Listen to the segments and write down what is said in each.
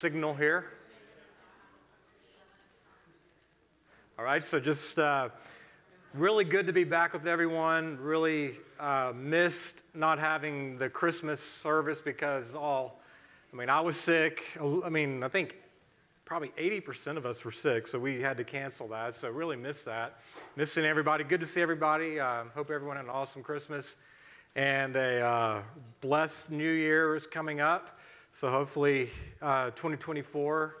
signal here. All right, so just uh, really good to be back with everyone. Really uh, missed not having the Christmas service because all, I mean, I was sick. I mean, I think probably 80% of us were sick, so we had to cancel that. So really missed that. Missing everybody. Good to see everybody. Uh, hope everyone had an awesome Christmas and a uh, blessed New Year is coming up. So hopefully, uh, 2024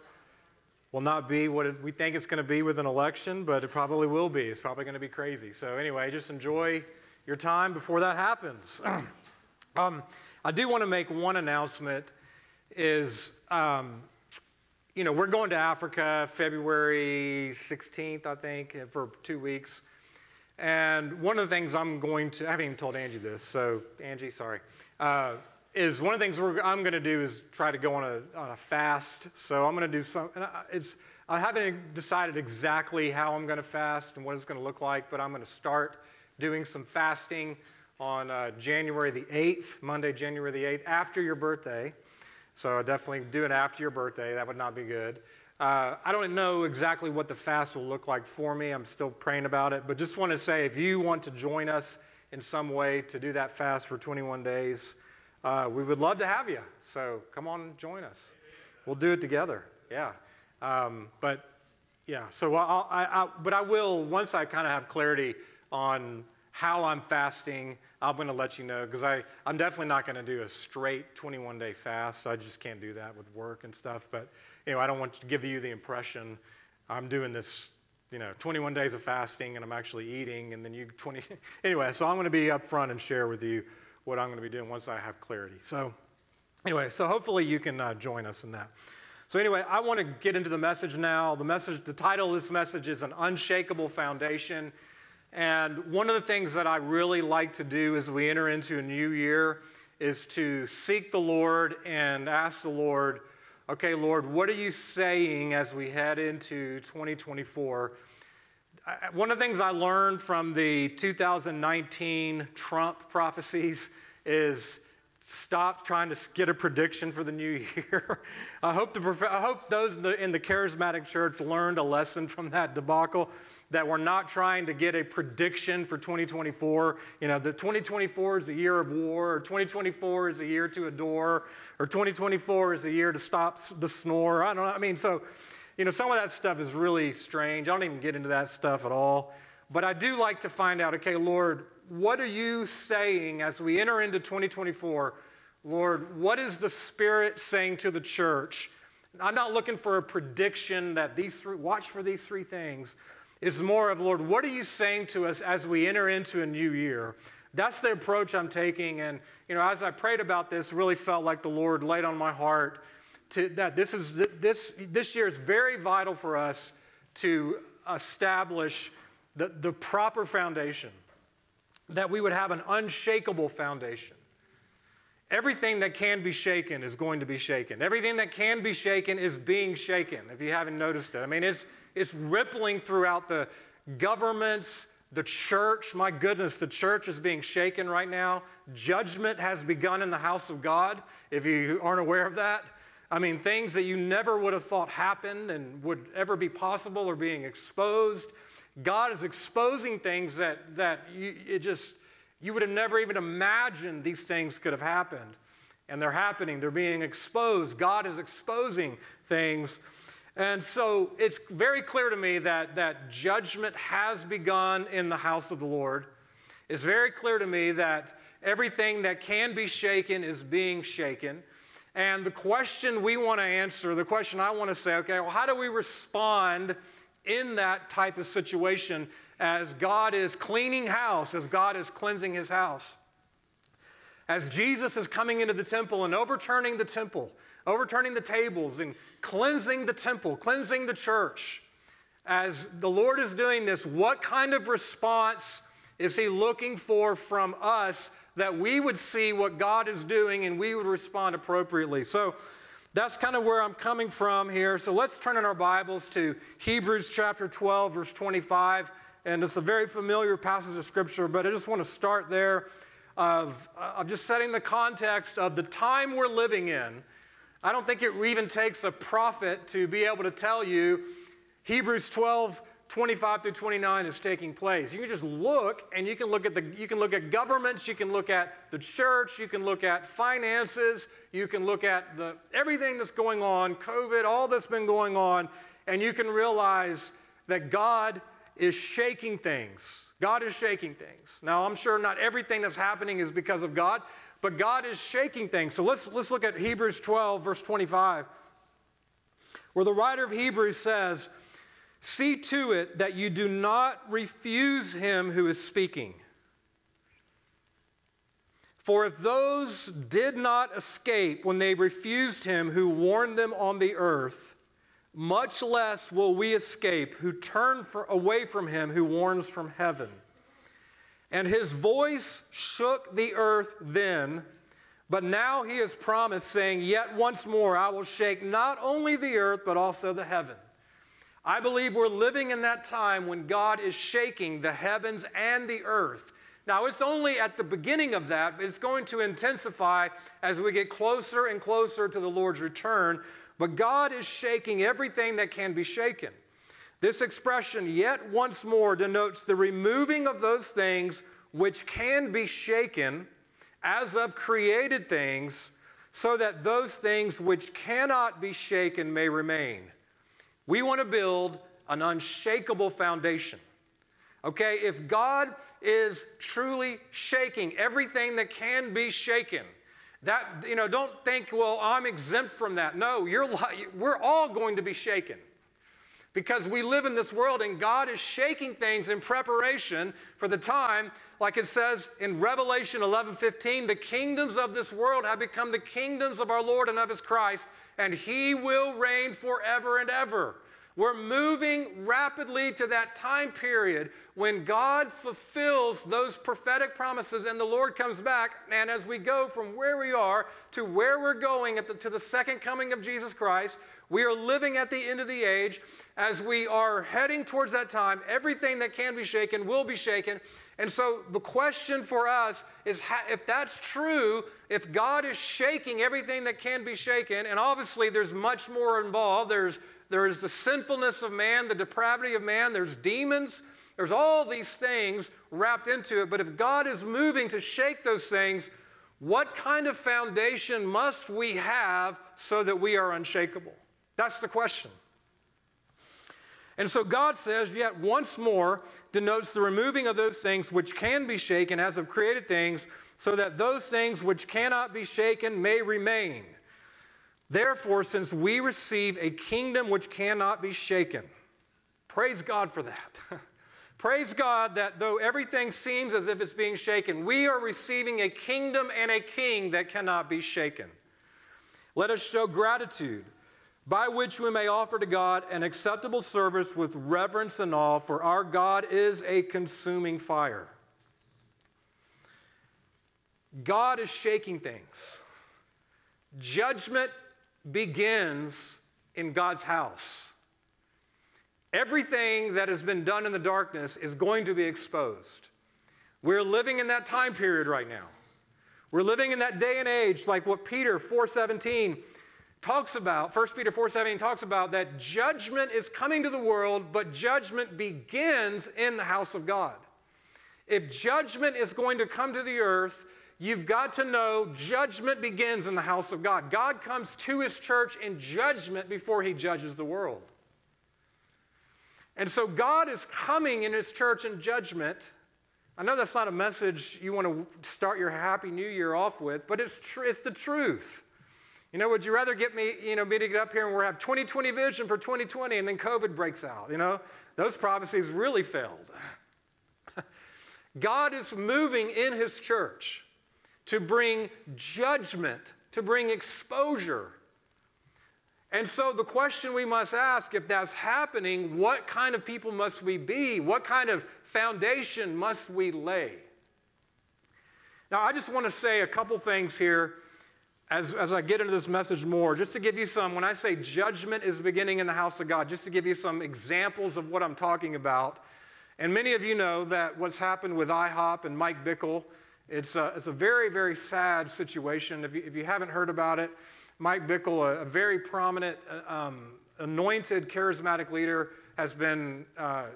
will not be what we think it's going to be with an election, but it probably will be. It's probably going to be crazy. So anyway, just enjoy your time before that happens. um, I do want to make one announcement. Is um, you know we're going to Africa February 16th, I think, for two weeks. And one of the things I'm going to, I haven't even told Angie this, so Angie, sorry. Uh, is one of the things I'm going to do is try to go on a, on a fast. So I'm going to do some, it's, I haven't decided exactly how I'm going to fast and what it's going to look like, but I'm going to start doing some fasting on uh, January the 8th, Monday, January the 8th, after your birthday. So definitely do it after your birthday. That would not be good. Uh, I don't know exactly what the fast will look like for me. I'm still praying about it. But just want to say if you want to join us in some way to do that fast for 21 days, uh, we would love to have you. So come on join us. We'll do it together. Yeah. Um, but yeah, so I'll, I, I, but I will, once I kind of have clarity on how I'm fasting, I'm going to let you know because I'm definitely not going to do a straight 21 day fast. I just can't do that with work and stuff. But know, I don't want to give you the impression I'm doing this, you know, 21 days of fasting and I'm actually eating and then you 20. anyway, so I'm going to be upfront and share with you what I'm going to be doing once I have clarity. So, anyway, so hopefully you can uh, join us in that. So, anyway, I want to get into the message now. The message, the title of this message is An Unshakable Foundation. And one of the things that I really like to do as we enter into a new year is to seek the Lord and ask the Lord, okay, Lord, what are you saying as we head into 2024? One of the things I learned from the 2019 Trump prophecies is stop trying to get a prediction for the new year. I, hope the, I hope those in the charismatic church learned a lesson from that debacle that we're not trying to get a prediction for 2024. You know, the 2024 is a year of war, or 2024 is a year to adore, or 2024 is a year to stop the snore. I don't know. I mean, so you know, some of that stuff is really strange. I don't even get into that stuff at all. But I do like to find out, okay, Lord, what are you saying as we enter into 2024? Lord, what is the Spirit saying to the church? I'm not looking for a prediction that these three, watch for these three things. It's more of, Lord, what are you saying to us as we enter into a new year? That's the approach I'm taking. And, you know, as I prayed about this, really felt like the Lord laid on my heart to, that this, is, this, this year is very vital for us to establish the, the proper foundation, that we would have an unshakable foundation. Everything that can be shaken is going to be shaken. Everything that can be shaken is being shaken, if you haven't noticed it. I mean, it's, it's rippling throughout the governments, the church. My goodness, the church is being shaken right now. Judgment has begun in the house of God, if you aren't aware of that. I mean, things that you never would have thought happened and would ever be possible are being exposed. God is exposing things that, that you, it just, you would have never even imagined these things could have happened. And they're happening, they're being exposed. God is exposing things. And so it's very clear to me that, that judgment has begun in the house of the Lord. It's very clear to me that everything that can be shaken is being shaken. And the question we want to answer, the question I want to say, okay, well, how do we respond in that type of situation as God is cleaning house, as God is cleansing his house? As Jesus is coming into the temple and overturning the temple, overturning the tables and cleansing the temple, cleansing the church, as the Lord is doing this, what kind of response is he looking for from us that we would see what God is doing and we would respond appropriately. So that's kind of where I'm coming from here. So let's turn in our Bibles to Hebrews chapter 12, verse 25. And it's a very familiar passage of scripture, but I just want to start there of, of just setting the context of the time we're living in. I don't think it even takes a prophet to be able to tell you Hebrews 12, 25 through 29 is taking place. You can just look and you can look at the you can look at governments, you can look at the church, you can look at finances, you can look at the everything that's going on, COVID, all that's been going on, and you can realize that God is shaking things. God is shaking things. Now, I'm sure not everything that's happening is because of God, but God is shaking things. So let's, let's look at Hebrews 12, verse 25, where the writer of Hebrews says, See to it that you do not refuse him who is speaking. For if those did not escape when they refused him who warned them on the earth, much less will we escape who turn for, away from him who warns from heaven. And his voice shook the earth then, but now he has promised, saying, Yet once more I will shake not only the earth, but also the heaven. I believe we're living in that time when God is shaking the heavens and the earth. Now, it's only at the beginning of that, but it's going to intensify as we get closer and closer to the Lord's return. But God is shaking everything that can be shaken. This expression, yet once more, denotes the removing of those things which can be shaken as of created things, so that those things which cannot be shaken may remain. We want to build an unshakable foundation. Okay, if God is truly shaking everything that can be shaken, that, you know, don't think, well, I'm exempt from that. No, you're, we're all going to be shaken because we live in this world and God is shaking things in preparation for the time like it says in Revelation 11:15 the kingdoms of this world have become the kingdoms of our Lord and of his Christ and he will reign forever and ever. We're moving rapidly to that time period when God fulfills those prophetic promises and the Lord comes back. And as we go from where we are to where we're going the, to the second coming of Jesus Christ, we are living at the end of the age. As we are heading towards that time, everything that can be shaken will be shaken. And so the question for us is if that's true, if God is shaking everything that can be shaken, and obviously there's much more involved, there's, there's the sinfulness of man, the depravity of man, there's demons, there's all these things wrapped into it. But if God is moving to shake those things, what kind of foundation must we have so that we are unshakable? That's the question. And so God says, yet once more, denotes the removing of those things which can be shaken as of created things, so that those things which cannot be shaken may remain. Therefore, since we receive a kingdom which cannot be shaken, praise God for that. praise God that though everything seems as if it's being shaken, we are receiving a kingdom and a king that cannot be shaken. Let us show gratitude by which we may offer to God an acceptable service with reverence and awe, for our God is a consuming fire. God is shaking things. Judgment begins in God's house. Everything that has been done in the darkness is going to be exposed. We're living in that time period right now. We're living in that day and age, like what Peter 417 talks about, 1 Peter 4 17 talks about that judgment is coming to the world, but judgment begins in the house of God. If judgment is going to come to the earth, you've got to know judgment begins in the house of God. God comes to his church in judgment before he judges the world. And so God is coming in his church in judgment. I know that's not a message you want to start your happy new year off with, but it's, tr- it's the truth. You know, would you rather get me, you know, me to get up here and we have 2020 vision for 2020 and then COVID breaks out? You know, those prophecies really failed. God is moving in his church to bring judgment, to bring exposure. And so the question we must ask if that's happening, what kind of people must we be? What kind of foundation must we lay? Now, I just want to say a couple things here as, as I get into this message more, just to give you some, when I say judgment is beginning in the house of God, just to give you some examples of what I'm talking about. And many of you know that what's happened with IHOP and Mike Bickle, it's a, it's a very, very sad situation. If you, if you haven't heard about it, Mike Bickle, a, a very prominent, uh, um, anointed, charismatic leader, has been, uh,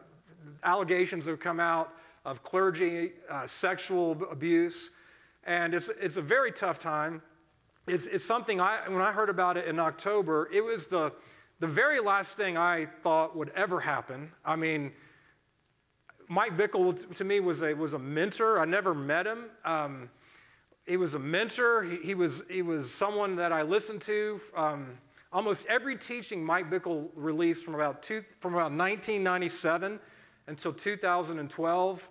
allegations have come out of clergy, uh, sexual abuse, and it's, it's a very tough time. It's, it's something I, when I heard about it in October, it was the, the very last thing I thought would ever happen. I mean, Mike Bickle to me was a, was a mentor. I never met him. Um, he was a mentor. He, he, was, he was someone that I listened to. Um, almost every teaching Mike Bickle released from about, two, from about 1997 until 2012,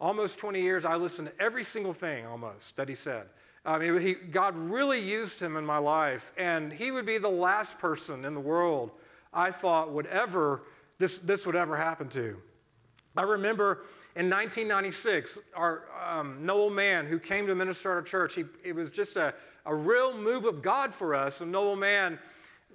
almost 20 years, I listened to every single thing almost that he said. I mean, he, God really used him in my life, and he would be the last person in the world I thought would ever, this, this would ever happen to. I remember in 1996, our um, Noel Mann, who came to minister at our church, he, it was just a, a real move of God for us. And Noel Mann,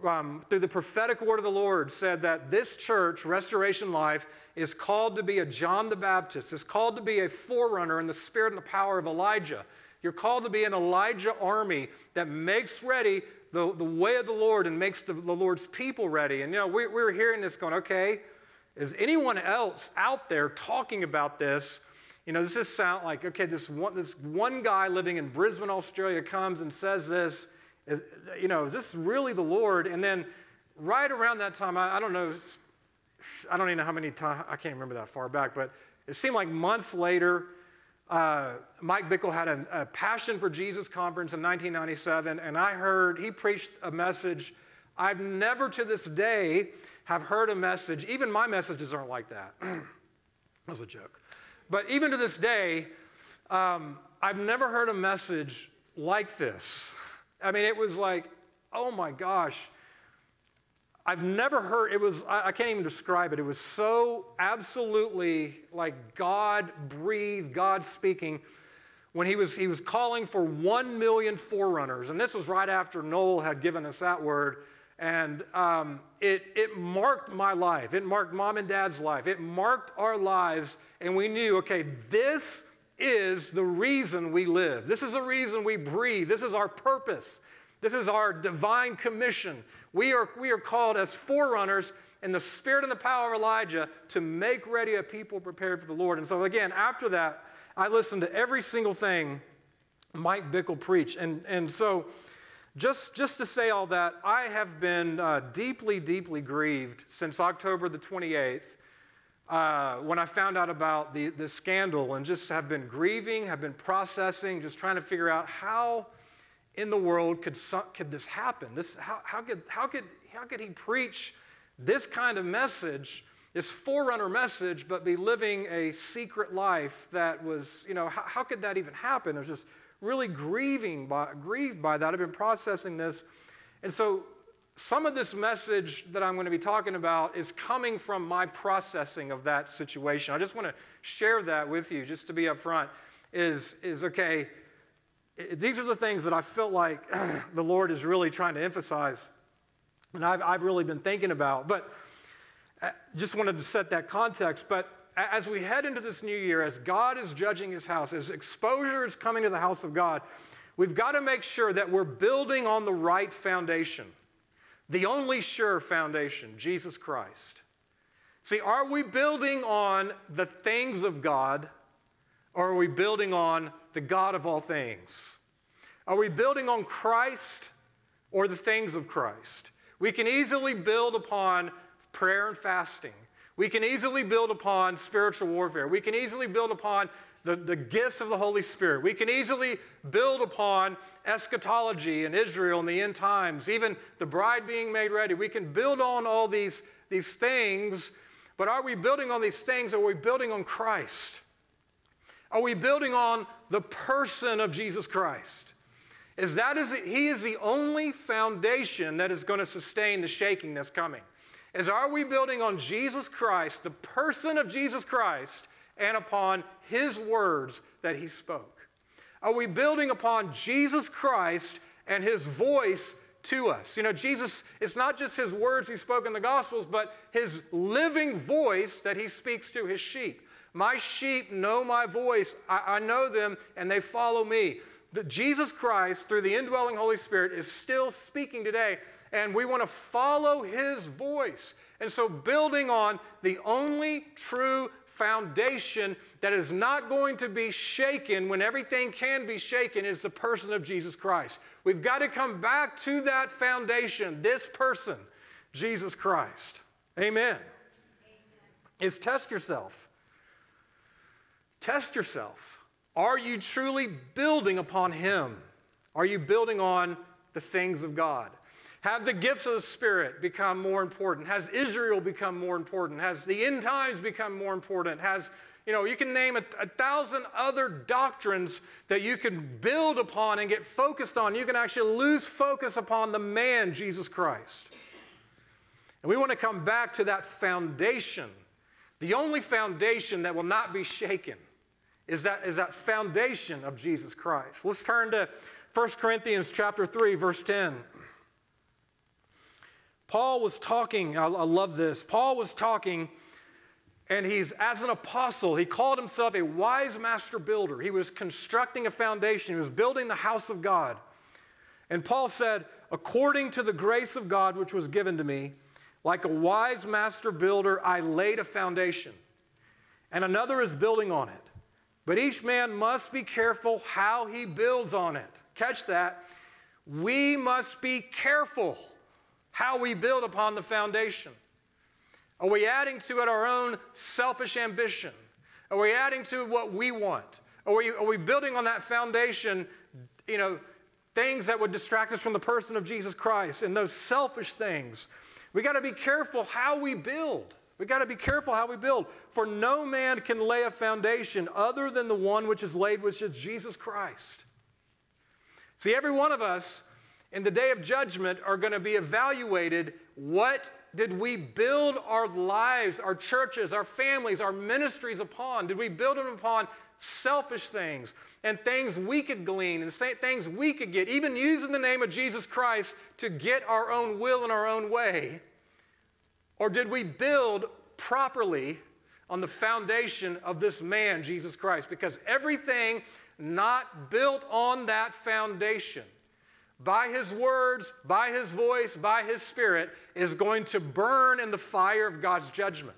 um, through the prophetic word of the Lord, said that this church, Restoration Life, is called to be a John the Baptist, is called to be a forerunner in the spirit and the power of Elijah. You're called to be an Elijah army that makes ready the, the way of the Lord and makes the, the Lord's people ready. And you know, we, we were hearing this going, okay, is anyone else out there talking about this? You know, this this sound like, okay, this one, this one guy living in Brisbane, Australia comes and says this. Is, you know, is this really the Lord? And then right around that time, I, I don't know, I don't even know how many times, I can't remember that far back, but it seemed like months later, uh, Mike Bickle had a, a, Passion for Jesus conference in 1997, and I heard he preached a message I've never to this day have heard a message, even my messages aren't like that. that was a joke. But even to this day, um, I've never heard a message like this. I mean, it was like, oh my gosh. I've never heard, it was, I, I can't even describe it. It was so absolutely like God breathed, God speaking when he was, he was calling for one million forerunners. And this was right after Noel had given us that word. And um, it, it marked my life. It marked mom and dad's life. It marked our lives. And we knew, okay, this is the reason we live. This is the reason we breathe. This is our purpose. This is our divine commission. We are, we are called as forerunners in the spirit and the power of Elijah to make ready a people prepared for the Lord. And so, again, after that, I listened to every single thing Mike Bickle preached. And, and so, just, just to say all that, I have been uh, deeply, deeply grieved since October the 28th uh, when I found out about the, the scandal and just have been grieving, have been processing, just trying to figure out how in the world could, could this happen? This, how, how, could, how, could, how could he preach this kind of message, this forerunner message, but be living a secret life that was, you know, how, how could that even happen? I was just really grieving by, grieved by that. I've been processing this. And so some of this message that I'm going to be talking about is coming from my processing of that situation. I just want to share that with you, just to be upfront. Is, is okay, these are the things that I felt like the Lord is really trying to emphasize, and I've, I've really been thinking about. But uh, just wanted to set that context. But as we head into this new year, as God is judging his house, as exposure is coming to the house of God, we've got to make sure that we're building on the right foundation, the only sure foundation, Jesus Christ. See, are we building on the things of God, or are we building on the God of all things? Are we building on Christ or the things of Christ? We can easily build upon prayer and fasting. We can easily build upon spiritual warfare. We can easily build upon the, the gifts of the Holy Spirit. We can easily build upon eschatology and Israel in the end times, even the bride being made ready. We can build on all these, these things, but are we building on these things or are we building on Christ? Are we building on the person of Jesus Christ? Is that is he is the only foundation that is going to sustain the shaking that's coming is are we building on Jesus Christ, the person of Jesus Christ, and upon his words that he spoke? Are we building upon Jesus Christ and his voice to us? You know, Jesus, it's not just his words he spoke in the Gospels, but his living voice that he speaks to his sheep. My sheep know my voice, I, I know them, and they follow me. that Jesus Christ, through the indwelling Holy Spirit, is still speaking today, and we want to follow his voice. And so, building on the only true foundation that is not going to be shaken when everything can be shaken is the person of Jesus Christ. We've got to come back to that foundation, this person, Jesus Christ. Amen. Amen. Is test yourself. Test yourself. Are you truly building upon Him? Are you building on the things of God? Have the gifts of the Spirit become more important? Has Israel become more important? Has the end times become more important? Has, you know, you can name a, a, thousand other doctrines that you can build upon and get focused on. You can actually lose focus upon the man, Jesus Christ. And we want to come back to that foundation. The only foundation that will not be shaken is that, is that foundation of Jesus Christ. Let's turn to 1 Corinthians chapter 3, verse 10. Paul was talking, I, I love this. Paul was talking, and he's, as an apostle, he called himself a wise master builder. He was constructing a foundation, he was building the house of God. And Paul said, according to the grace of God which was given to me, like a wise master builder, I laid a foundation, and another is building on it. But each man must be careful how he builds on it. Catch that. We must be careful how we build upon the foundation. Are we adding to it our own selfish ambition? Are we adding to what we want? Are we, are we building on that foundation, you know, things that would distract us from the person of Jesus Christ and those selfish things? We got to be careful how we build. We got to be careful how we build. For no man can lay a foundation other than the one which is laid, which is Jesus Christ. See, every one of us in the day of judgment are going to be evaluated what did we build our lives, our churches, our families, our ministries upon? Did we build them upon selfish things and things we could glean and things we could get, even using the name of Jesus Christ to get our own will and our own way? Or did we build properly on the foundation of this man, Jesus Christ? Because everything not built on that foundation by his words, by his voice, by his spirit, is going to burn in the fire of God's judgment.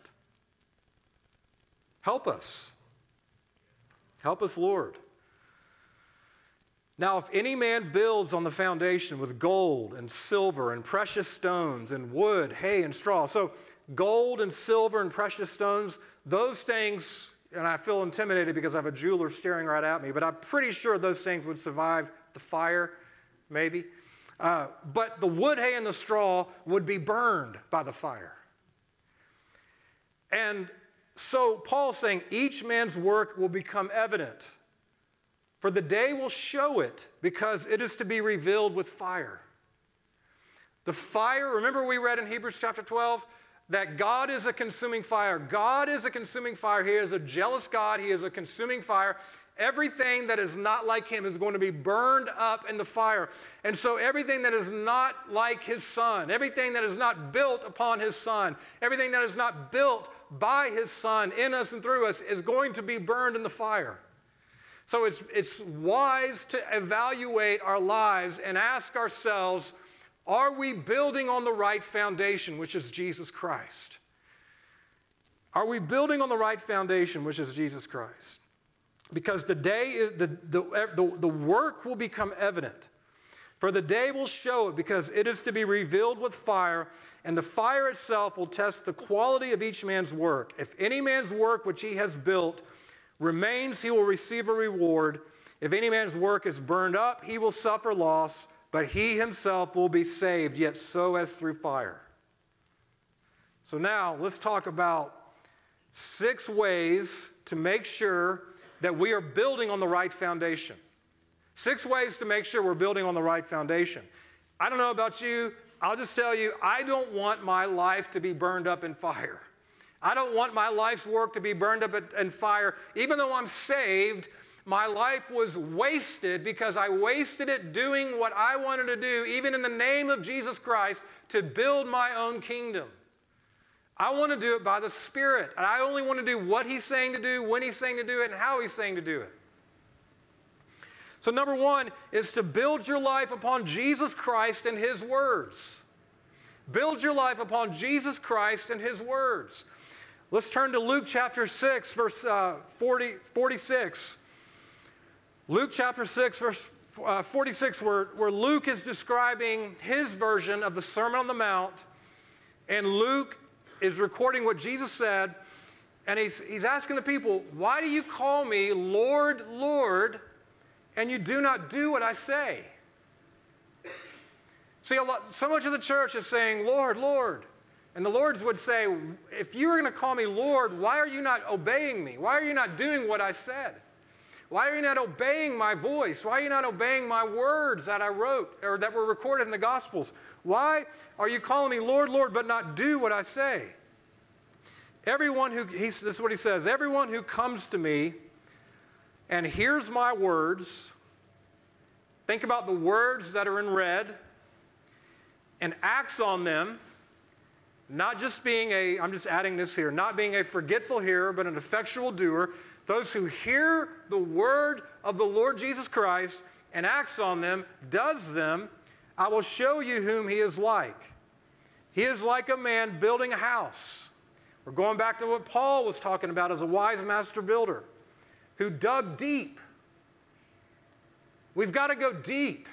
Help us. Help us, Lord. Now, if any man builds on the foundation with gold and silver and precious stones and wood, hay and straw, so gold and silver and precious stones, those things, and I feel intimidated because I have a jeweler staring right at me, but I'm pretty sure those things would survive the fire maybe. Uh, but the wood, hay, and the straw would be burned by the fire. And so Paul's saying each man's work will become evident, for the day will show it, because it is to be revealed with fire. The fire, remember we read in Hebrews chapter 12 that God is a consuming fire. God is a consuming fire. He is a jealous God. He is a consuming fire. Everything that is not like him is going to be burned up in the fire. And so, everything that is not like his son, everything that is not built upon his son, everything that is not built by his son in us and through us is going to be burned in the fire. So, it's, it's wise to evaluate our lives and ask ourselves are we building on the right foundation, which is Jesus Christ? Are we building on the right foundation, which is Jesus Christ? because the day the, the, the, the work will become evident. For the day will show it, because it is to be revealed with fire, and the fire itself will test the quality of each man's work. If any man's work which he has built remains, he will receive a reward. If any man's work is burned up, he will suffer loss, but he himself will be saved, yet so as through fire. So now let's talk about six ways to make sure that we are building on the right foundation. Six ways to make sure we're building on the right foundation. I don't know about you, I'll just tell you, I don't want my life to be burned up in fire. I don't want my life's work to be burned up in fire. Even though I'm saved, my life was wasted because I wasted it doing what I wanted to do, even in the name of Jesus Christ, to build my own kingdom. I want to do it by the Spirit. And I only want to do what He's saying to do, when He's saying to do it, and how He's saying to do it. So, number one is to build your life upon Jesus Christ and His words. Build your life upon Jesus Christ and His words. Let's turn to Luke chapter 6, verse uh, 40, 46. Luke chapter 6, verse uh, 46, where, where Luke is describing his version of the Sermon on the Mount, and Luke is recording what Jesus said, and he's, he's asking the people, Why do you call me Lord, Lord, and you do not do what I say? See, a lot, so much of the church is saying, Lord, Lord. And the Lords would say, If you are going to call me Lord, why are you not obeying me? Why are you not doing what I said? Why are you not obeying my voice? Why are you not obeying my words that I wrote or that were recorded in the Gospels? Why are you calling me Lord, Lord, but not do what I say? Everyone who, this is what he says, everyone who comes to me and hears my words, think about the words that are in red, and acts on them, not just being a, I'm just adding this here, not being a forgetful hearer, but an effectual doer, those who hear the word of the Lord Jesus Christ and acts on them, does them, I will show you whom he is like. He is like a man building a house. We're going back to what Paul was talking about as a wise master builder who dug deep. We've got to go deep.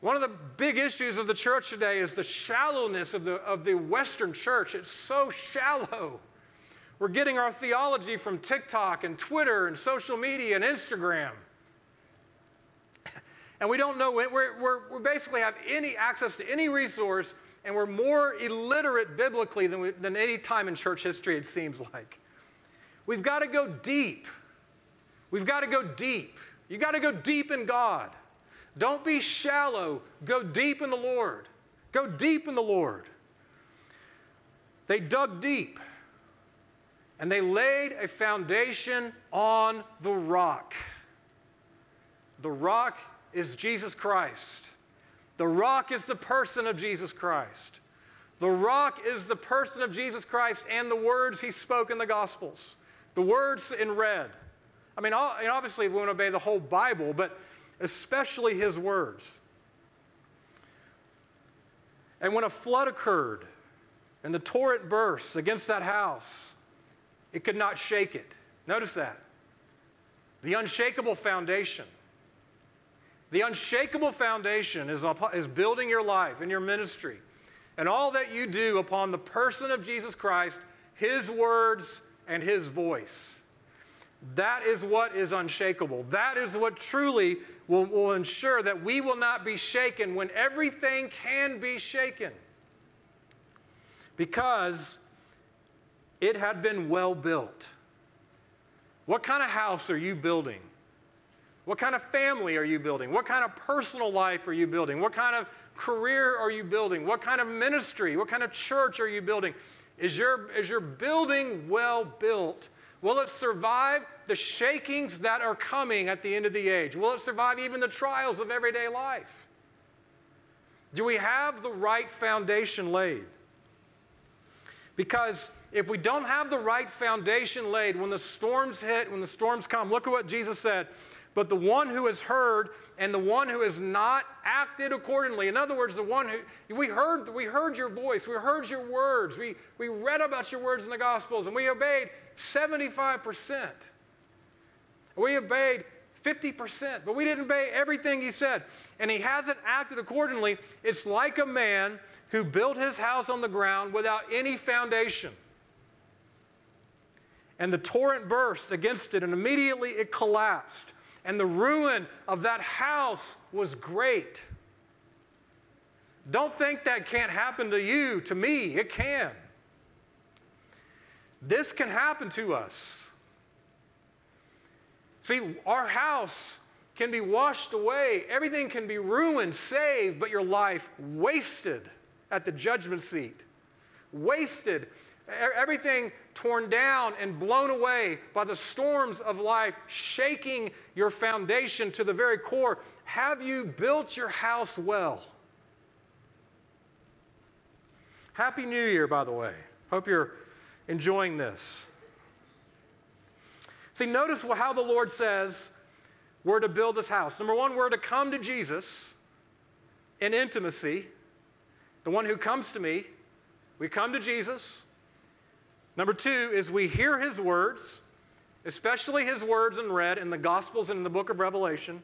One of the big issues of the church today is the shallowness of the, of the Western church. It's so shallow. We're getting our theology from TikTok and Twitter and social media and Instagram. And we don't know, we're, we're, we basically have any access to any resource, and we're more illiterate biblically than, we, than any time in church history, it seems like. We've got to go deep. We've got to go deep. You got to go deep in God. Don't be shallow. Go deep in the Lord. Go deep in the Lord. They dug deep and they laid a foundation on the rock. The rock is Jesus Christ. The rock is the person of Jesus Christ. The rock is the person of Jesus Christ and the words he spoke in the Gospels, the words in red. I mean, obviously, we won't obey the whole Bible, but especially his words. And when a flood occurred and the torrent burst against that house, it could not shake it. Notice that. The unshakable foundation. The unshakable foundation is, is building your life and your ministry and all that you do upon the person of Jesus Christ, His words, and His voice. That is what is unshakable. That is what truly will, will ensure that we will not be shaken when everything can be shaken. Because it had been well built. What kind of house are you building? What kind of family are you building? What kind of personal life are you building? What kind of career are you building? What kind of ministry? What kind of church are you building? Is your, is your building well built? Will it survive the shakings that are coming at the end of the age? Will it survive even the trials of everyday life? Do we have the right foundation laid? Because if we don't have the right foundation laid, when the storms hit, when the storms come, look at what Jesus said. But the one who has heard and the one who has not acted accordingly. In other words, the one who we heard, we heard your voice, we heard your words, we, we read about your words in the Gospels, and we obeyed 75%. We obeyed 50%, but we didn't obey everything he said. And he hasn't acted accordingly. It's like a man who built his house on the ground without any foundation and the torrent burst against it, and immediately it collapsed. And the ruin of that house was great. Don't think that can't happen to you, to me. It can. This can happen to us. See, our house can be washed away, everything can be ruined, saved, but your life wasted at the judgment seat. Wasted. Everything torn down and blown away by the storms of life, shaking your foundation to the very core. Have you built your house well? Happy New Year, by the way. Hope you're enjoying this. See, notice how the Lord says, we're to build this house. Number one, we're to come to Jesus in intimacy, the one who comes to me. We come to Jesus. Number two is we hear his words, especially his words in red in the Gospels and in the book of Revelation,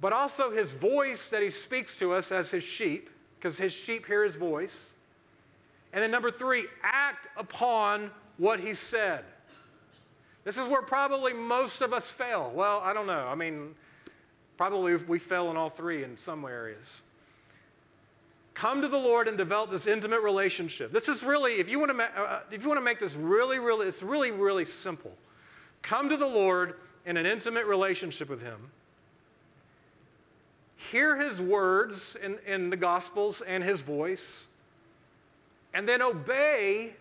but also his voice that he speaks to us as his sheep, because his sheep hear his voice. And then number three, act upon what he said. This is where probably most of us fail. Well, I don't know. I mean, probably we fail in all three in some areas. Come to the Lord and develop this intimate relationship. This is really, if you want to, ma- uh, if you want to make this really, really, it's really, really simple. Come to the Lord in an intimate relationship with Him. Hear His words in, in the Gospels and His voice, and then obey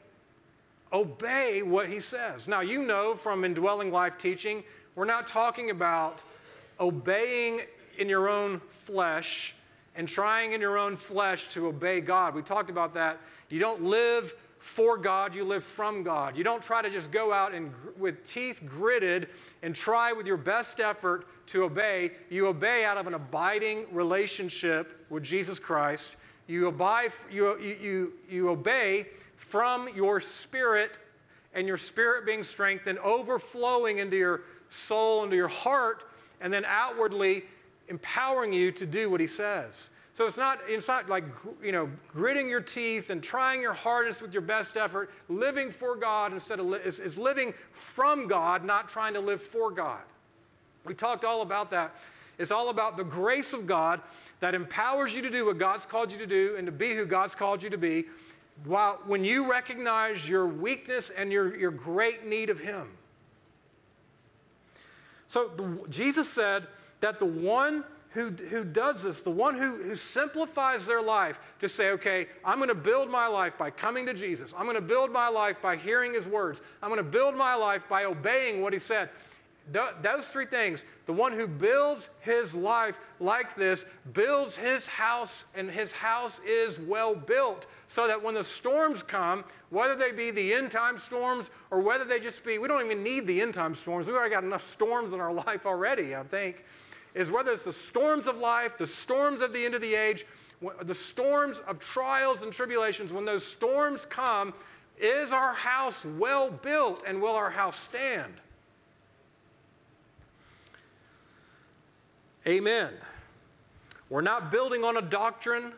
obey what he says. Now, you know from indwelling life teaching, we're not talking about obeying in your own flesh and trying in your own flesh to obey God. We talked about that. You don't live for God, you live from God. You don't try to just go out and with teeth gritted and try with your best effort to obey. You obey out of an abiding relationship with Jesus Christ. You, abide, you, you, you obey from your spirit and your spirit being strengthened, overflowing into your soul, into your heart, and then outwardly empowering you to do what he says. So it's not, it's not like, you know, gritting your teeth and trying your hardest with your best effort, living for God instead of, li- it's, it's living from God, not trying to live for God. We talked all about that. It's all about the grace of God that empowers you to do what God's called you to do and to be who God's called you to be while, when you recognize your weakness and your, your great need of Him. So the, Jesus said that the one who, who does this, the one who, who simplifies their life to say, okay, I'm going to build my life by coming to Jesus. I'm going to build my life by hearing his words. I'm going to build my life by obeying what he said. Th- those three things the one who builds his life like this builds his house, and his house is well built so that when the storms come, whether they be the end time storms or whether they just be, we don't even need the end time storms. We've already got enough storms in our life already, I think. Is whether it's the storms of life, the storms of the end of the age, the storms of trials and tribulations, when those storms come, is our house well built and will our house stand? Amen. We're not building on a doctrine.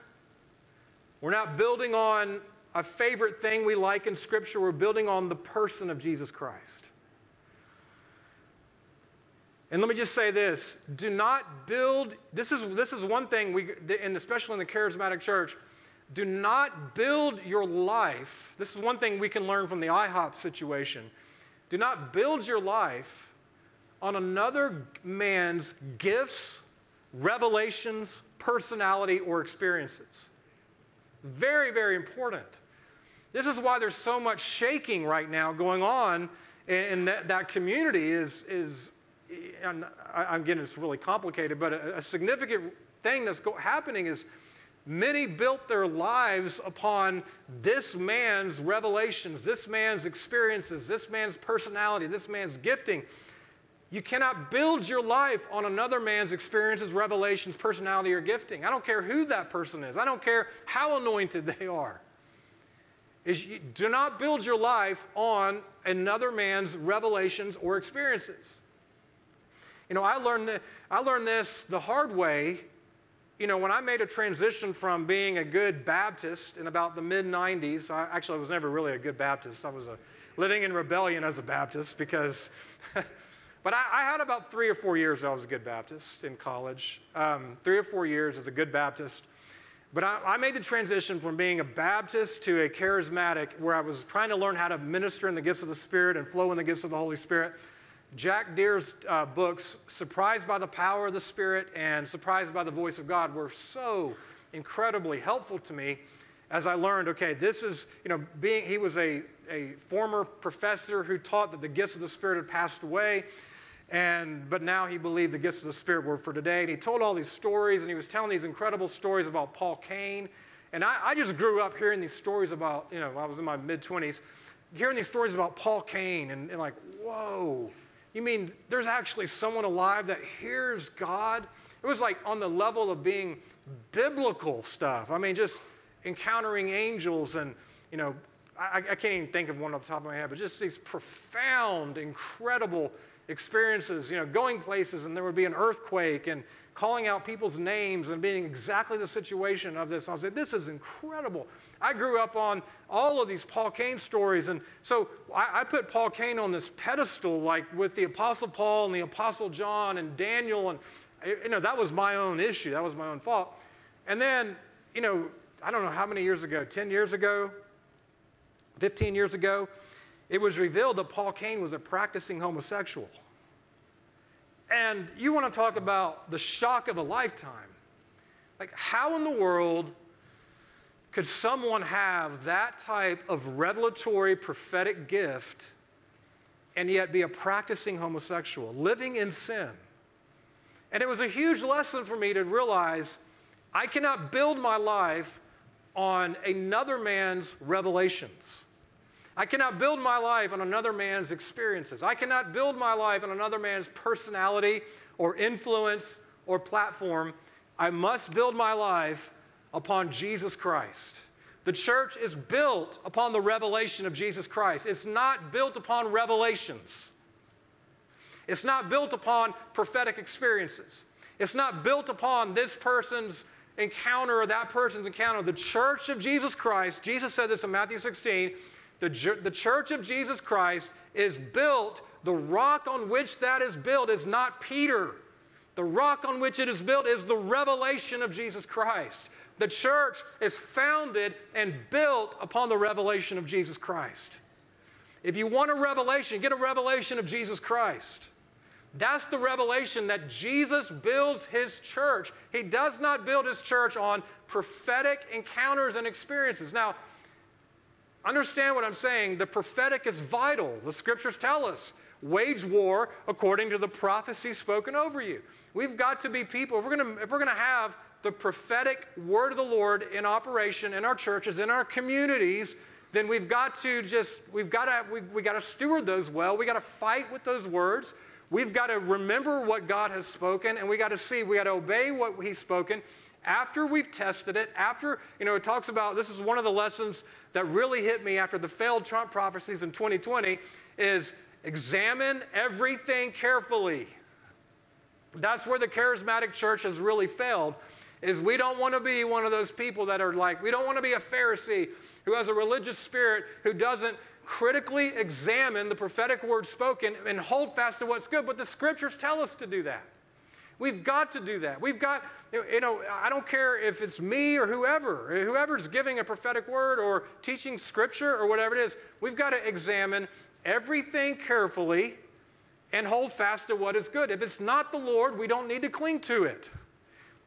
We're not building on a favorite thing we like in Scripture. We're building on the person of Jesus Christ. And let me just say this do not build, this is, this is one thing, we, and especially in the charismatic church, do not build your life. This is one thing we can learn from the IHOP situation. Do not build your life on another man's gifts, revelations, personality, or experiences. Very, very important. This is why there's so much shaking right now going on in that, that community is, is and I, am getting it's really complicated, but a, a significant thing that's happening is many built their lives upon this man's revelations, this man's experiences, this man's personality, this man's gifting. You cannot build your life on another man's experiences, revelations, personality, or gifting. I don't care who that person is. I don't care how anointed they are. Is you, do not build your life on another man's revelations or experiences. You know, I learned, I learned this the hard way. You know, when I made a transition from being a good Baptist in about the mid 90s, I, actually, I was never really a good Baptist. I was a, living in rebellion as a Baptist because But I, I, had about three or four years I was a good Baptist in college. Um, three or four years as a good Baptist. But I, I, made the transition from being a Baptist to a charismatic, where I was trying to learn how to minister in the gifts of the Spirit and flow in the gifts of the Holy Spirit. Jack Deere's uh, books, Surprised by the Power of the Spirit and Surprised by the Voice of God, were so incredibly helpful to me as I learned, okay, this is, you know, being, he was a, a former professor who taught that the gifts of the Spirit had passed away. And, but now he believed the gifts of the Spirit were for today. And he told all these stories, and he was telling these incredible stories about Paul Cain. And I, I just grew up hearing these stories about, you know, I was in my mid 20s, hearing these stories about Paul Cain, and, and like, whoa, You mean there's actually someone alive that hears God? It was like on the level of being biblical stuff. I mean, just encountering angels and, you know, I, I, can't even think of one off the top of my head, but just these profound, incredible experiences, you know, going places and there would be an earthquake and calling out people's names and being exactly the situation of this. I was like, this is incredible. I grew up on all of these Paul Cain stories. And so I, I put Paul Cain on this pedestal, like with the Apostle Paul and the Apostle John and Daniel. And, you know, that was my own issue. That was my own fault. And then, you know, I don't know how many years ago, 10 years ago, 15 years ago, it was revealed that Paul Cain was a practicing homosexual. And you want to talk about the shock of a lifetime. Like, how in the world could someone have that type of revelatory prophetic gift and yet be a practicing homosexual, living in sin? And it was a huge lesson for me to realize I cannot build my life on another man's revelations. I cannot build my life on another man's experiences. I cannot build my life on another man's personality or influence or platform. I must build my life upon Jesus Christ. The church is built upon the revelation of Jesus Christ. It's not built upon revelations. It's not built upon prophetic experiences. It's not built upon this person's encounter or that person's encounter. The church of Jesus Christ, Jesus said this in Matthew 16, the, the church of Jesus Christ is built, the rock on which that is built is not Peter. The rock on which it is built is the revelation of Jesus Christ. The church is founded and built upon the revelation of Jesus Christ. If you want a revelation, get a revelation of Jesus Christ. That's the revelation that Jesus builds his church. He does not build his church on prophetic encounters and experiences. Now, Understand what I'm saying. The prophetic is vital. The scriptures tell us wage war according to the prophecy spoken over you. We've got to be people. If we're going to, have the prophetic word of the Lord in operation in our churches, in our communities, then we've got to just, we've got to, we, we got to steward those well. We got to fight with those words. We've got to remember what God has spoken, and we got to see, we got to obey what He's spoken after we've tested it, after, you know, it talks about this is one of the lessons that really hit me after the failed Trump prophecies in 2020 is examine everything carefully. That's where the charismatic church has really failed is we don't want to be one of those people that are like we don't want to be a Pharisee who has a religious spirit who doesn't critically examine the prophetic word spoken and hold fast to what's good but the scriptures tell us to do that. We've got to do that. We've got, you know, I don't care if it's me or whoever, whoever's giving a prophetic word or teaching scripture or whatever it is, we've got to examine everything carefully and hold fast to what is good. If it's not the Lord, we don't need to cling to it.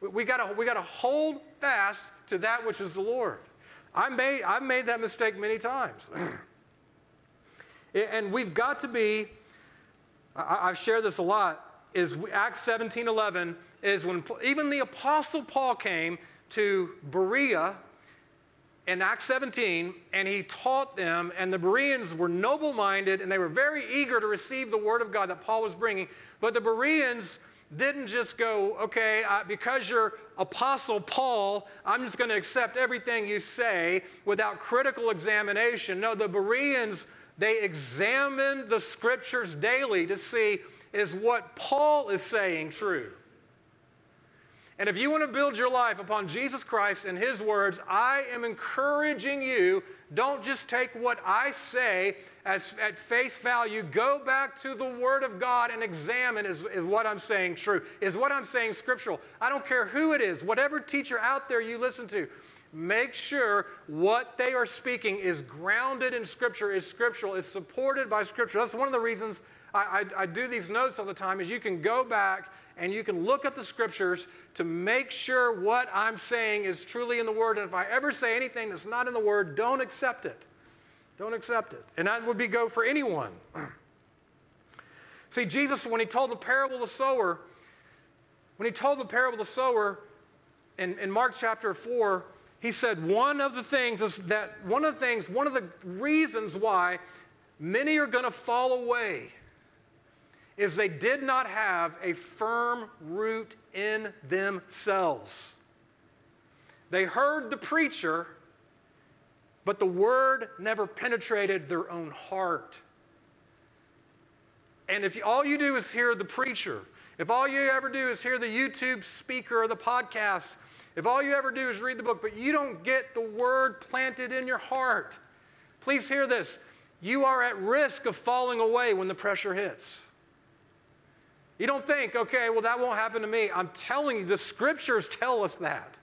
We got we to hold fast to that which is the Lord. I made, I've made that mistake many times. and we've got to be, I, I've shared this a lot, is Acts 17 11 is when even the Apostle Paul came to Berea in Acts 17 and he taught them, and the Bereans were noble minded and they were very eager to receive the word of God that Paul was bringing. But the Bereans didn't just go, okay, uh, because you're Apostle Paul, I'm just going to accept everything you say without critical examination. No, the Bereans, they examined the scriptures daily to see is what Paul is saying true? And if you want to build your life upon Jesus Christ and His words, I am encouraging you don't just take what I say as at face value. Go back to the Word of God and examine is, is what I'm saying true? Is what I'm saying scriptural? I don't care who it is, whatever teacher out there you listen to, make sure what they are speaking is grounded in Scripture, is scriptural, is supported by Scripture. That's one of the reasons I, I, I do these notes all the time is you can go back and you can look at the scriptures to make sure what I'm saying is truly in the Word. And if I ever say anything that's not in the Word, don't accept it. Don't accept it. And that would be go for anyone. See, Jesus, when he told the parable of the sower, when he told the parable of the sower in, in Mark chapter 4, he said one of the things is that one of the things, one of the reasons why many are going to fall away is they did not have a firm root in themselves. They heard the preacher, but the word never penetrated their own heart. And if all you do is hear the preacher, if all you ever do is hear the YouTube speaker or the podcast, if all you ever do is read the book, but you don't get the word planted in your heart, please hear this. You are at risk of falling away when the pressure hits. You don't think, okay, well, that won't happen to me. I'm telling you, the scriptures tell us that.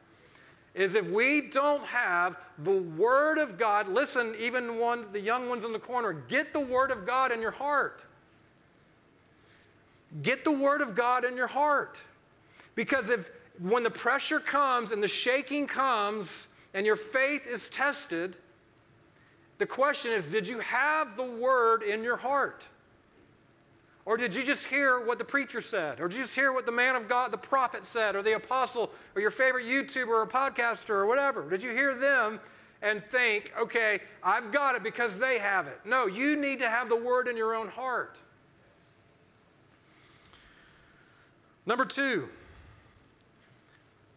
Is if we don't have the Word of God, listen, even one, the young ones in the corner, get the Word of God in your heart. Get the Word of God in your heart. Because if when the pressure comes and the shaking comes and your faith is tested, the question is did you have the Word in your heart? Or did you just hear what the preacher said? Or did you just hear what the man of God, the prophet said, or the apostle, or your favorite YouTuber or podcaster or whatever? Did you hear them and think, okay, I've got it because they have it? No, you need to have the word in your own heart. Number two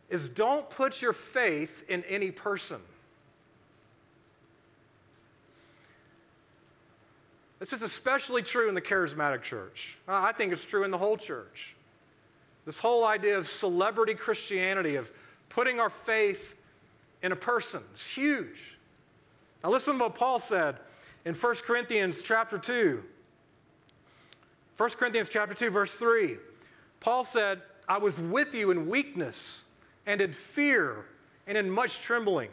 is don't put your faith in any person. This is especially true in the charismatic church. Uh, I think it's true in the whole church. This whole idea of celebrity Christianity, of putting our faith in a person, is huge. Now listen to what Paul said in 1 Corinthians chapter 2. 1 Corinthians chapter 2 verse 3. Paul said, "I was with you in weakness and in fear and in much trembling."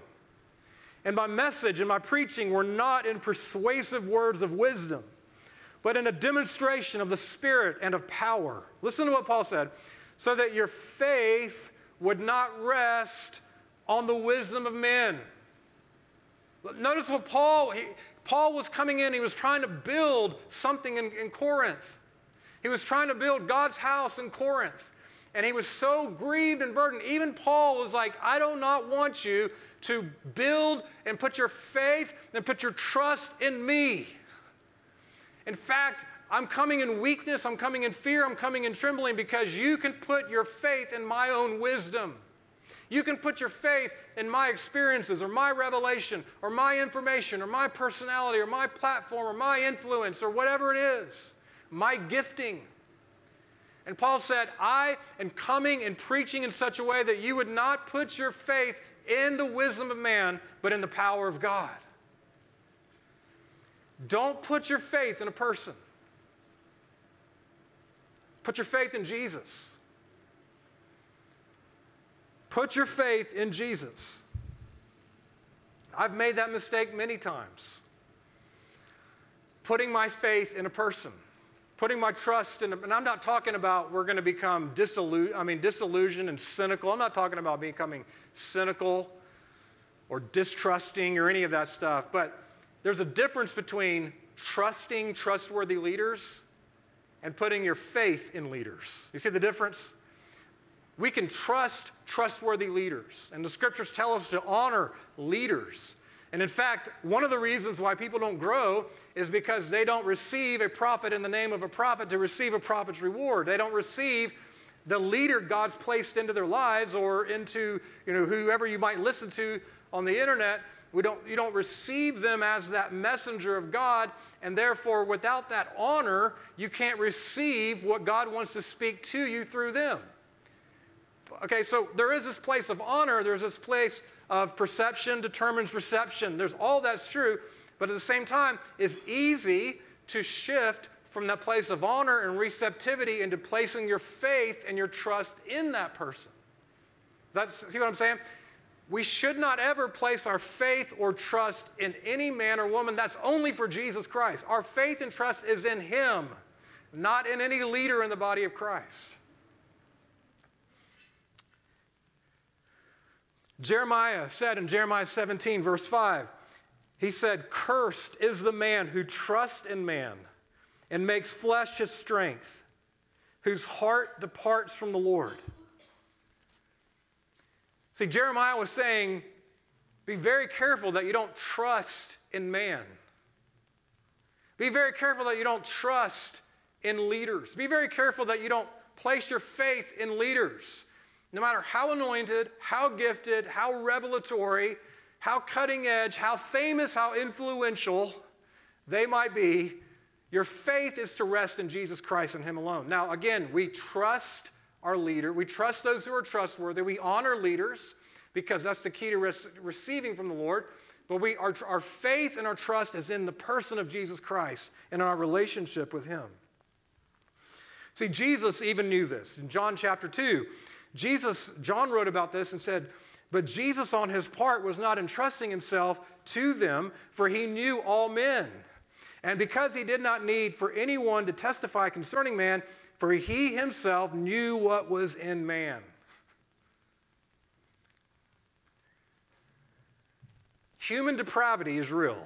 And my message and my preaching were not in persuasive words of wisdom, but in a demonstration of the Spirit and of power. Listen to what Paul said so that your faith would not rest on the wisdom of men. Notice what Paul, he, Paul was coming in, he was trying to build something in, in Corinth. He was trying to build God's house in Corinth. And he was so grieved and burdened. Even Paul was like, I do not want you to build and put your faith and put your trust in me. In fact, I'm coming in weakness, I'm coming in fear, I'm coming in trembling because you can put your faith in my own wisdom. You can put your faith in my experiences or my revelation or my information or my personality or my platform or my influence or whatever it is, my gifting. And Paul said, I am coming and preaching in such a way that you would not put your faith in the wisdom of man, but in the power of God. Don't put your faith in a person. Put your faith in Jesus. Put your faith in Jesus. I've made that mistake many times. Putting my faith in a person putting my trust in, and I'm not talking about we're going to become disillusioned, I mean, disillusioned and cynical. I'm not talking about becoming cynical or distrusting or any of that stuff. But there's a difference between trusting trustworthy leaders and putting your faith in leaders. You see the difference? We can trust trustworthy leaders, and the scriptures tell us to honor leaders. And in fact, one of the reasons why people don't grow is because they don't receive a prophet in the name of a prophet to receive a prophet's reward. They don't receive the leader God's placed into their lives or into you know, whoever you might listen to on the internet. We don't, you don't receive them as that messenger of God, and therefore, without that honor, you can't receive what God wants to speak to you through them. Okay, so there is this place of honor, there's this place of perception determines reception. There's all that's true, but at the same time, it's easy to shift from that place of honor and receptivity into placing your faith and your trust in that person. That, see what I'm saying? We should not ever place our faith or trust in any man or woman. That's only for Jesus Christ. Our faith and trust is in Him, not in any leader in the body of Christ. Jeremiah said in Jeremiah 17, verse 5, he said, Cursed is the man who trusts in man and makes flesh his strength, whose heart departs from the Lord. See, Jeremiah was saying, Be very careful that you don't trust in man. Be very careful that you don't trust in leaders. Be very careful that you don't place your faith in leaders. No matter how anointed, how gifted, how revelatory, how cutting edge, how famous, how influential they might be, your faith is to rest in Jesus Christ and Him alone. Now, again, we trust our leader. We trust those who are trustworthy. We honor leaders because that's the key to receiving from the Lord. But we, our, our faith and our trust is in the person of Jesus Christ and our relationship with Him. See, Jesus even knew this. In John chapter 2, Jesus, John wrote about this and said, But Jesus on his part was not entrusting himself to them, for he knew all men. And because he did not need for anyone to testify concerning man, for he himself knew what was in man. Human depravity is real.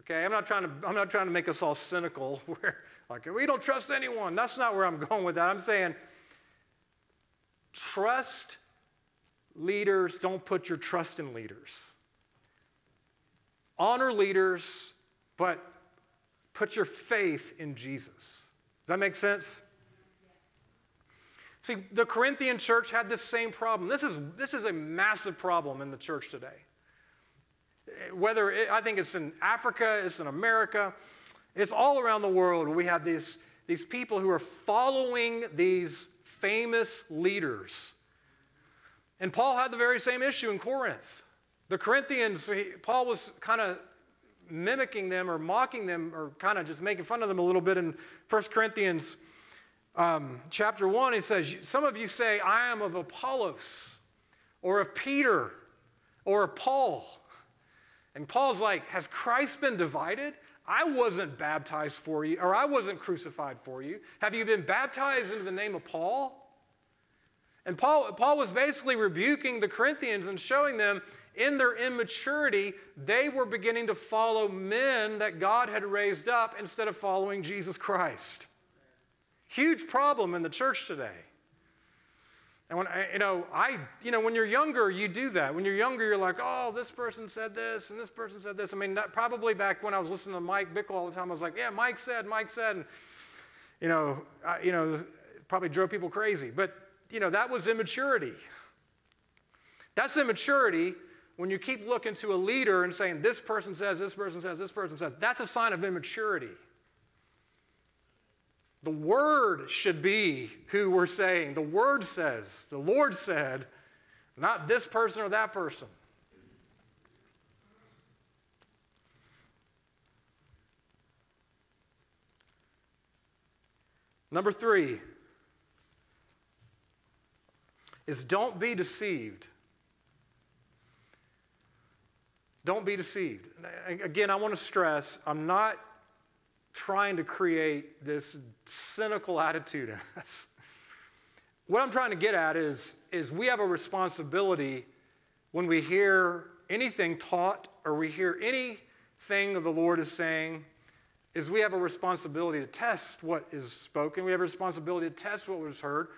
Okay, I'm not trying to, I'm not trying to make us all cynical where like, we don't trust anyone. That's not where I'm going with that. I'm saying, trust leaders, don't put your trust in leaders. Honor leaders, but put your faith in Jesus. Does that make sense? See, the Corinthian church had this same problem. This is, this is a massive problem in the church today. Whether it, I think it's in Africa, it's in America, it's all around the world. We have these, these people who are following these famous leaders. And Paul had the very same issue in Corinth. The Corinthians, Paul was kind of mimicking them or mocking them or kind of just making fun of them a little bit in 1 Corinthians um, chapter 1. He says, Some of you say, I am of Apollos or of Peter or of Paul. And Paul's like, Has Christ been divided? I wasn't baptized for you, or I wasn't crucified for you. Have you been baptized into the name of Paul? And Paul, Paul was basically rebuking the Corinthians and showing them in their immaturity, they were beginning to follow men that God had raised up instead of following Jesus Christ. Huge problem in the church today. And when you know, I, you know, when you're younger, you do that. When you're younger, you're like, oh, this person said this and this person said this. I mean, probably back when I was listening to Mike Bickle all the time, I was like, yeah, Mike said, Mike said, and you know, I, you know, probably drove people crazy. But you know, that was immaturity. That's immaturity when you keep looking to a leader and saying, this person says, this person says, this person says. That's a sign of immaturity. The word should be who we're saying. The word says, the Lord said, not this person or that person. Number three is don't be deceived. Don't be deceived. Again, I want to stress I'm not trying to create this cynical attitude in us. What I'm trying to get at is, is we have a responsibility when we hear anything taught or we hear anything that the Lord is saying, is we have a responsibility to test what is spoken. We have a responsibility to test what was heard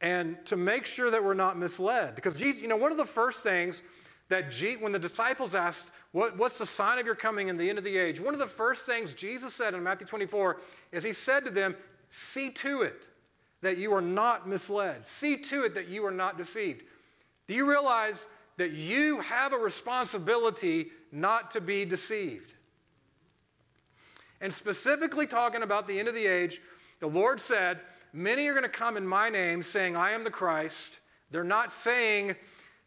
and to make sure that we're not misled. Because, you know, one of the first things that G, when the disciples asked, what, What's the sign of your coming in the end of the age? One of the first things Jesus said in Matthew 24 is He said to them, See to it that you are not misled, see to it that you are not deceived. Do you realize that you have a responsibility not to be deceived? And specifically talking about the end of the age, the Lord said, Many are going to come in my name saying, I am the Christ. They're not saying,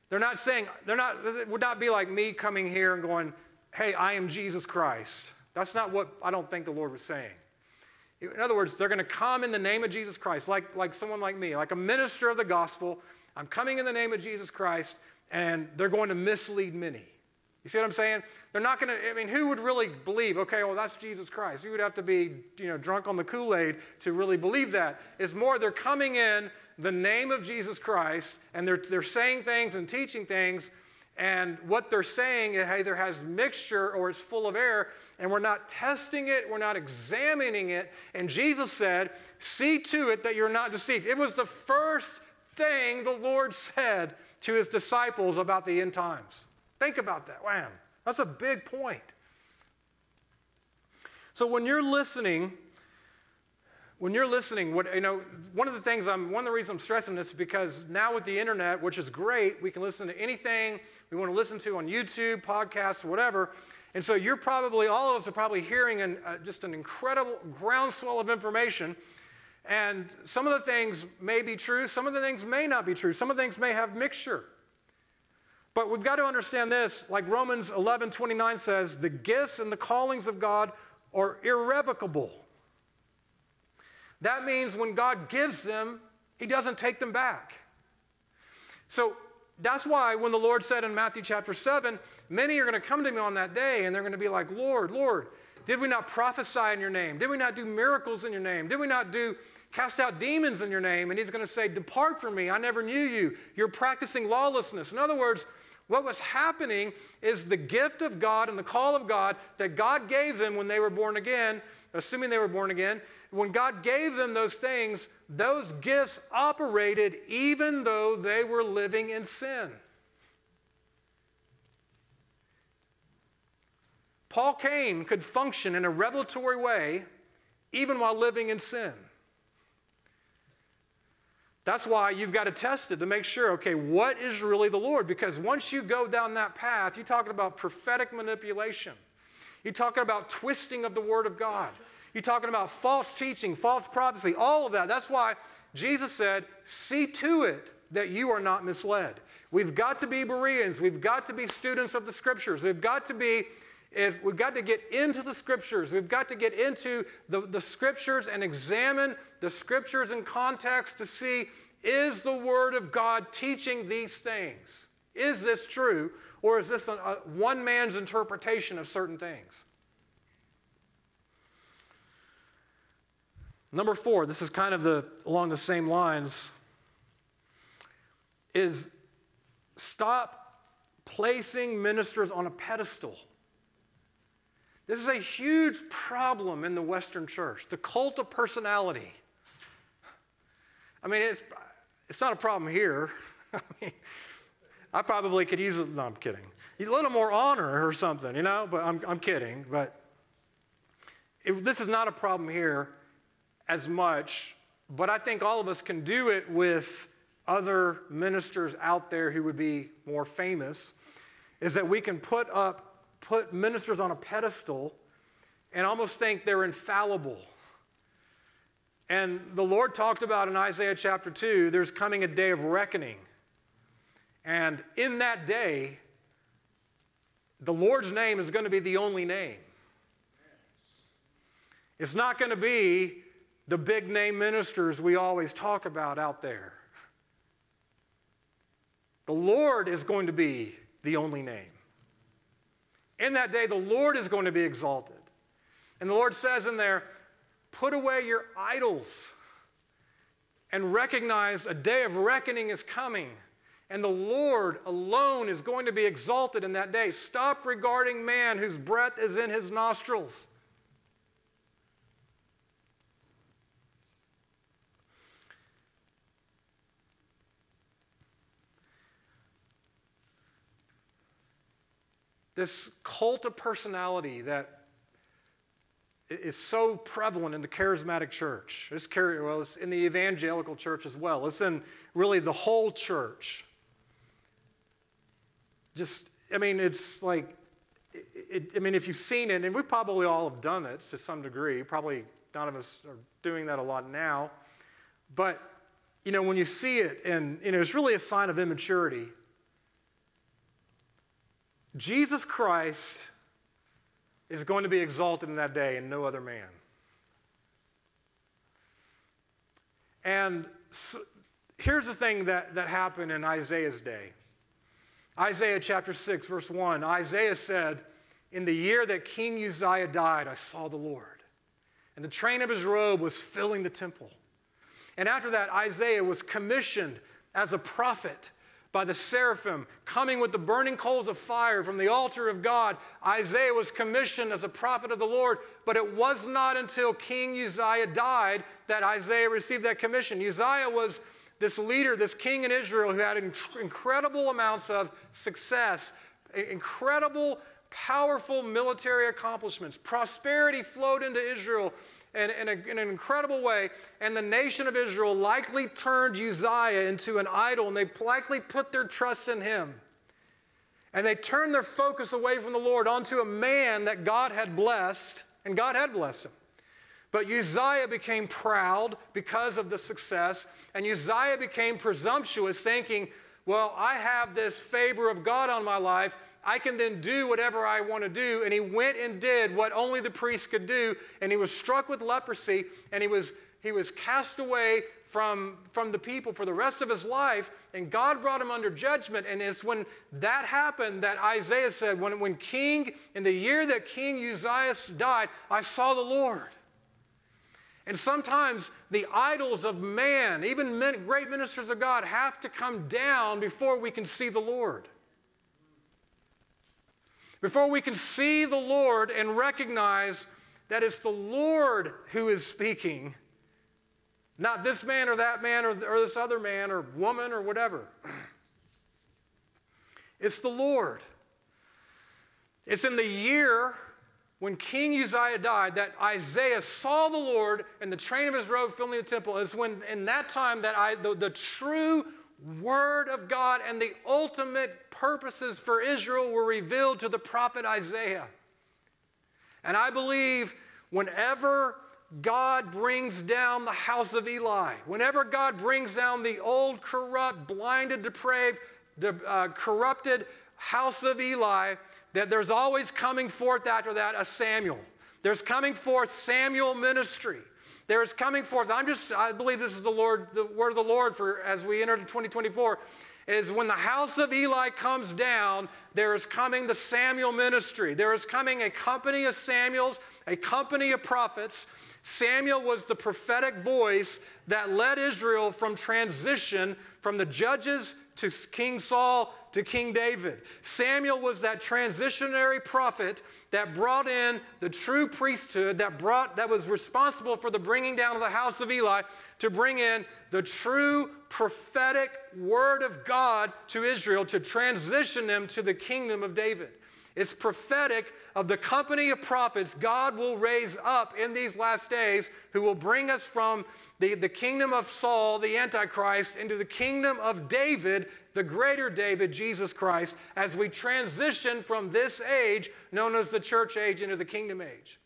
they're not saying, they're not, it would not be like me coming here and going, hey, I am Jesus Christ. That's not what I don't think the Lord was saying. In other words, they're going to come in the name of Jesus Christ, like, like someone like me, like a minister of the gospel. I'm coming in the name of Jesus Christ, and they're going to mislead many. You see what I'm saying? They're not going to, I mean, who would really believe, okay, well, that's Jesus Christ? You would have to be, you know, drunk on the Kool Aid to really believe that. It's more, they're coming in the name of Jesus Christ, and they're, they're saying things and teaching things, and what they're saying it either has mixture or it's full of error, and we're not testing it, we're not examining it. And Jesus said, See to it that you're not deceived. It was the first thing the Lord said to his disciples about the end times. Think about that. Wham. That's a big point. So when you're listening, when you're listening, what you know, one of the things I'm one of the reasons I'm stressing this is because now with the internet, which is great, we can listen to anything we want to listen to on YouTube, podcasts, whatever. And so you're probably all of us are probably hearing an, uh, just an incredible groundswell of information. And some of the things may be true, some of the things may not be true, some of the things may have mixture. But we've got to understand this, like Romans 11 29 says, the gifts and the callings of God are irrevocable. That means when God gives them, He doesn't take them back. So that's why when the Lord said in Matthew chapter 7, many are going to come to me on that day and they're going to be like, Lord, Lord, did we not prophesy in your name? Did we not do miracles in your name? Did we not do cast out demons in your name? And he's going to say, Depart from me, I never knew you. You're practicing lawlessness. In other words, what was happening is the gift of God and the call of God that God gave them when they were born again, assuming they were born again, when God gave them those things, those gifts operated even though they were living in sin. Paul Cain could function in a revelatory way even while living in sin. That's why you've got to test it to make sure, okay, what is really the Lord? Because once you go down that path, you're talking about prophetic manipulation. You're talking about twisting of the Word of God. You're talking about false teaching, false prophecy, all of that. That's why Jesus said, see to it that you are not misled. We've got to be Bereans. We've got to be students of the Scriptures. We've got to be if we've got to get into the scriptures, we've got to get into the, the scriptures and examine the scriptures in context to see is the Word of God teaching these things? Is this true? Or is this a, a one man's interpretation of certain things? Number four, this is kind of the, along the same lines, is stop placing ministers on a pedestal. This is a huge problem in the Western church the cult of personality. I mean, it's, it's not a problem here. I, mean, I probably could use, it. no, I'm kidding. A little more honor or something, you know, but I'm, I'm kidding. But it, this is not a problem here as much, but I think all of us can do it with other ministers out there who would be more famous, is that we can put up put ministers on a pedestal and almost think they're infallible. And the Lord talked about in Isaiah chapter 2 there's coming a day of reckoning. And in that day, the Lord's name is going to be the only name. It's not going to be the big name ministers we always talk about out there. The Lord is going to be the only name. In that day, the Lord is going to be exalted. And the Lord says in there, put away your idols and recognize a day of reckoning is coming. And the Lord alone is going to be exalted in that day. Stop regarding man whose breath is in his nostrils. This cult of personality that is so prevalent in the charismatic church. It's, well, it's in the evangelical church as well. It's in really the whole church. Just, I mean, it's like, it, I mean, if you've seen it, and we probably all have done it to some degree, probably none of us are doing that a lot now, but, you know, when you see it, and, you know, it's really a sign of immaturity Jesus Christ is going to be exalted in that day and no other man. And so, here's the thing that, that happened in Isaiah's day Isaiah chapter 6, verse 1 Isaiah said, In the year that King Uzziah died, I saw the Lord, and the train of his robe was filling the temple. And after that, Isaiah was commissioned as a prophet by the seraphim, coming with the burning coals of fire from the altar of God. Isaiah was commissioned as a prophet of the Lord, but it was not until King Uzziah died that Isaiah received that commission. Uzziah was this leader, this king in Israel who had incredible amounts of success, incredible powerful military accomplishments. Prosperity flowed into Israel in, in, a, in, an incredible way, and the nation of Israel likely turned Uzziah into an idol, and they likely put their trust in him. And they turned their focus away from the Lord onto a man that God had blessed, and God had blessed him. But Uzziah became proud because of the success, and Uzziah became presumptuous, thinking, Well, I have this favor of God on my life. I can then do whatever I want to do. And he went and did what only the priest could do, and he was struck with leprosy, and he was, he was cast away from, from the people for the rest of his life, and God brought him under judgment. And it's when that happened that Isaiah said, When, when King, in the year that King Uzziah died, I saw the Lord. And sometimes the idols of man, even men, great ministers of God, have to come down before we can see the Lord. Before we can see the Lord and recognize that it's the Lord who is speaking, not this man or that man or, or this other man or woman or whatever. It's the Lord. It's in the year when King Uzziah died that Isaiah saw the Lord and the train of his robe filling the temple. Is when in that time that I the, the true word of God and the ultimate purposes for Israel were revealed to the prophet Isaiah. And I believe whenever God brings down the house of Eli, whenever God brings down the old, corrupt, blinded, depraved, uh, corrupted house of Eli, that there's always coming forth after that a Samuel. There's coming forth Samuel ministry. There is coming forth. I'm just, I believe this is the Lord, the word of the Lord for as we enter 2024, is when the house of Eli comes down, there is coming the Samuel ministry. There is coming a company of Samuels, a company of prophets. Samuel was the prophetic voice that led Israel from transition from the judges to King Saul to King David. Samuel was that transitionary prophet that brought in the true priesthood that brought that was responsible for the bringing down of the house of Eli to bring in the true prophetic word of God to Israel to transition them to the kingdom of David. It's prophetic of the company of prophets God will raise up in these last days who will bring us from the, the kingdom of Saul, the Antichrist, into the kingdom of David, the greater David, Jesus Christ, as we transition from this age, known as the church age, into the kingdom age.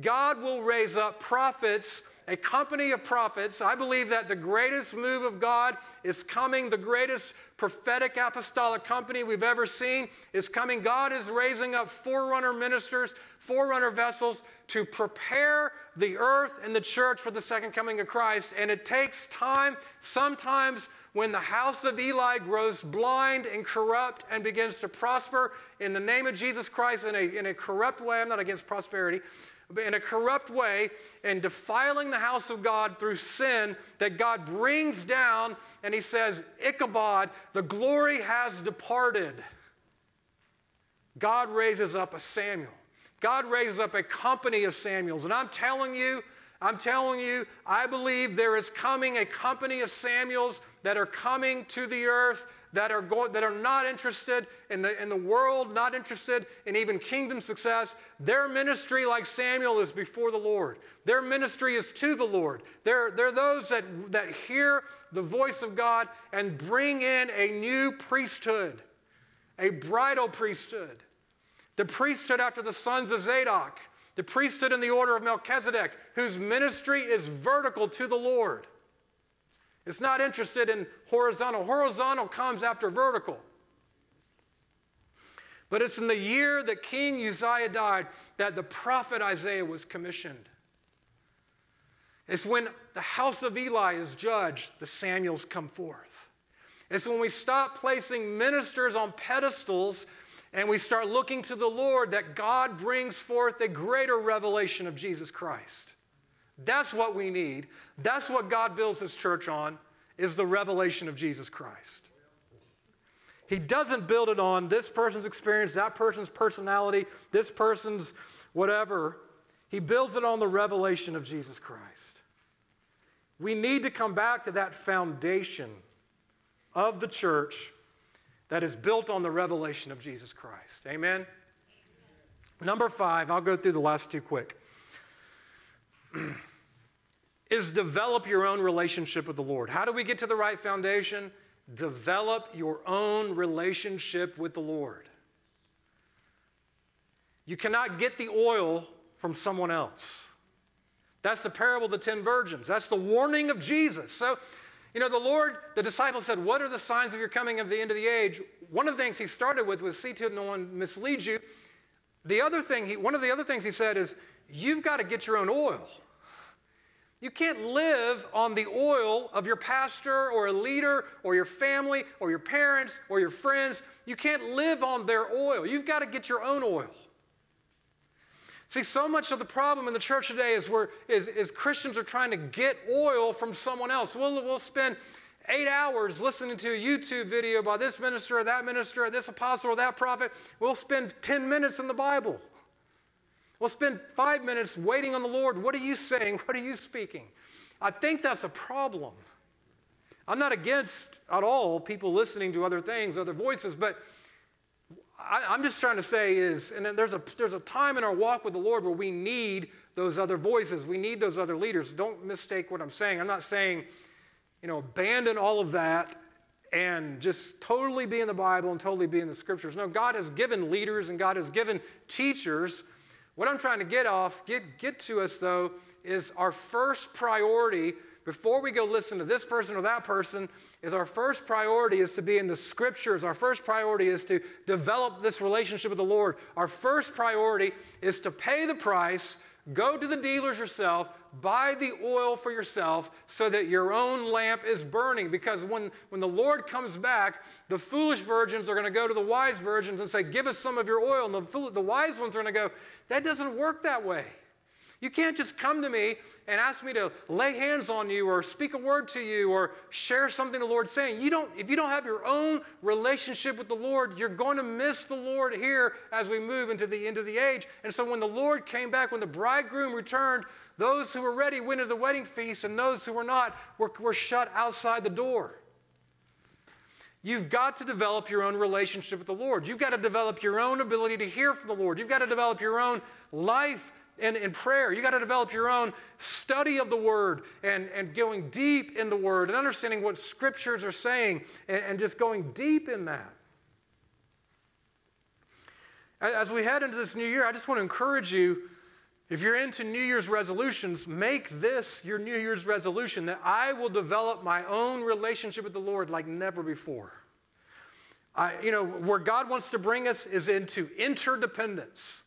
God will raise up prophets, a company of prophets. I believe that the greatest move of God is coming, the greatest prophetic apostolic company we've ever seen is coming. God is raising up forerunner ministers, forerunner vessels to prepare the earth and the church for the second coming of Christ. And it takes time. Sometimes when the house of Eli grows blind and corrupt and begins to prosper in the name of Jesus Christ in a, in a corrupt way, I'm not against prosperity, in a corrupt way and defiling the house of God through sin that God brings down, and he says, Ichabod, the glory has departed. God raises up a Samuel. God raises up a company of Samuels. And I'm telling you, I'm telling you, I believe there is coming a company of Samuels that are coming to the earth that are, go- that are not interested in the, in the world, not interested in even kingdom success. Their ministry, like Samuel, is before the Lord. Their ministry is to the Lord. They're, they're those that, that hear the voice of God and bring in a new priesthood, a bridal priesthood. The priesthood after the sons of Zadok, the priesthood in the order of Melchizedek, whose ministry is vertical to the Lord. It's not interested in horizontal. Horizontal comes after vertical. But it's in the year that King Uzziah died that the prophet Isaiah was commissioned. It's when the house of Eli is judged, the Samuels come forth. It's when we stop placing ministers on pedestals and we start looking to the Lord that God brings forth a greater revelation of Jesus Christ. That's what we need. That's what God builds his church on is the revelation of Jesus Christ. He doesn't build it on this person's experience, that person's personality, this person's whatever. He builds it on the revelation of Jesus Christ. We need to come back to that foundation of the church that is built on the revelation of Jesus Christ. Amen? Number five, I'll go through the last two quick, is develop your own relationship with the Lord. How do we get to the right foundation? Develop your own relationship with the Lord. You cannot get the oil from someone else. That's the parable of the ten virgins. That's the warning of Jesus. So, you know, the Lord, the disciples said, What are the signs of your coming of the end of the age? One of the things he started with was see to no one misleads you. The other thing, he, one of the other things he said is, You've got to get your own oil. You can't live on the oil of your pastor or a leader or your family or your parents or your friends. You can't live on their oil. You've got to get your own oil. See, so much of the problem in the church today is, where, is, is Christians are trying to get oil from someone else. We'll, we'll spend eight hours listening to a YouTube video by this minister or that minister or this apostle or that prophet. We'll spend 10 minutes in the Bible. We'll spend five minutes waiting on the Lord. What are you saying? What are you speaking? I think that's a problem. I'm not against at all people listening to other things, other voices, but I, am just trying to say is, and there's a, there's a time in our walk with the Lord where we need those other voices. We need those other leaders. Don't mistake what I'm saying. I'm not saying, you know, abandon all of that and just totally be in the Bible and totally be in the scriptures. No, God has given leaders and God has given teachers what I'm trying to get off, get, get to us though, is our first priority before we go listen to this person or that person is our first priority is to be in the scriptures. Our first priority is to develop this relationship with the lord. Our first priority is to pay the price go to the dealers yourself buy the oil for yourself so that your own lamp is burning because when, when the lord comes back the foolish virgins are going to go to the wise virgins and say give us some of your oil and the, the wise ones are going to go that doesn't work that way. You can't just come to me and ask me to lay hands on you or speak a word to you or share something the Lord's saying. You don't, if you don't have your own relationship with the Lord, you're going to miss the Lord here as we move into the end of the age. And so when the Lord came back, when the bridegroom returned, those who were ready went to the wedding feast, and those who were not were, were shut outside the door. You've got to develop your own relationship with the Lord. You've got to develop your own ability to hear from the Lord. You've got to develop your own life in, in prayer. You've got to develop your own study of the Word and, and going deep in the Word and understanding what Scriptures are saying and, and just going deep in that. As we head into this new year, I just want to encourage you if you're into New Year's resolutions, make this your New Year's resolution that I will develop my own relationship with the Lord like never before. I, you know, where God wants to bring us is into interdependence.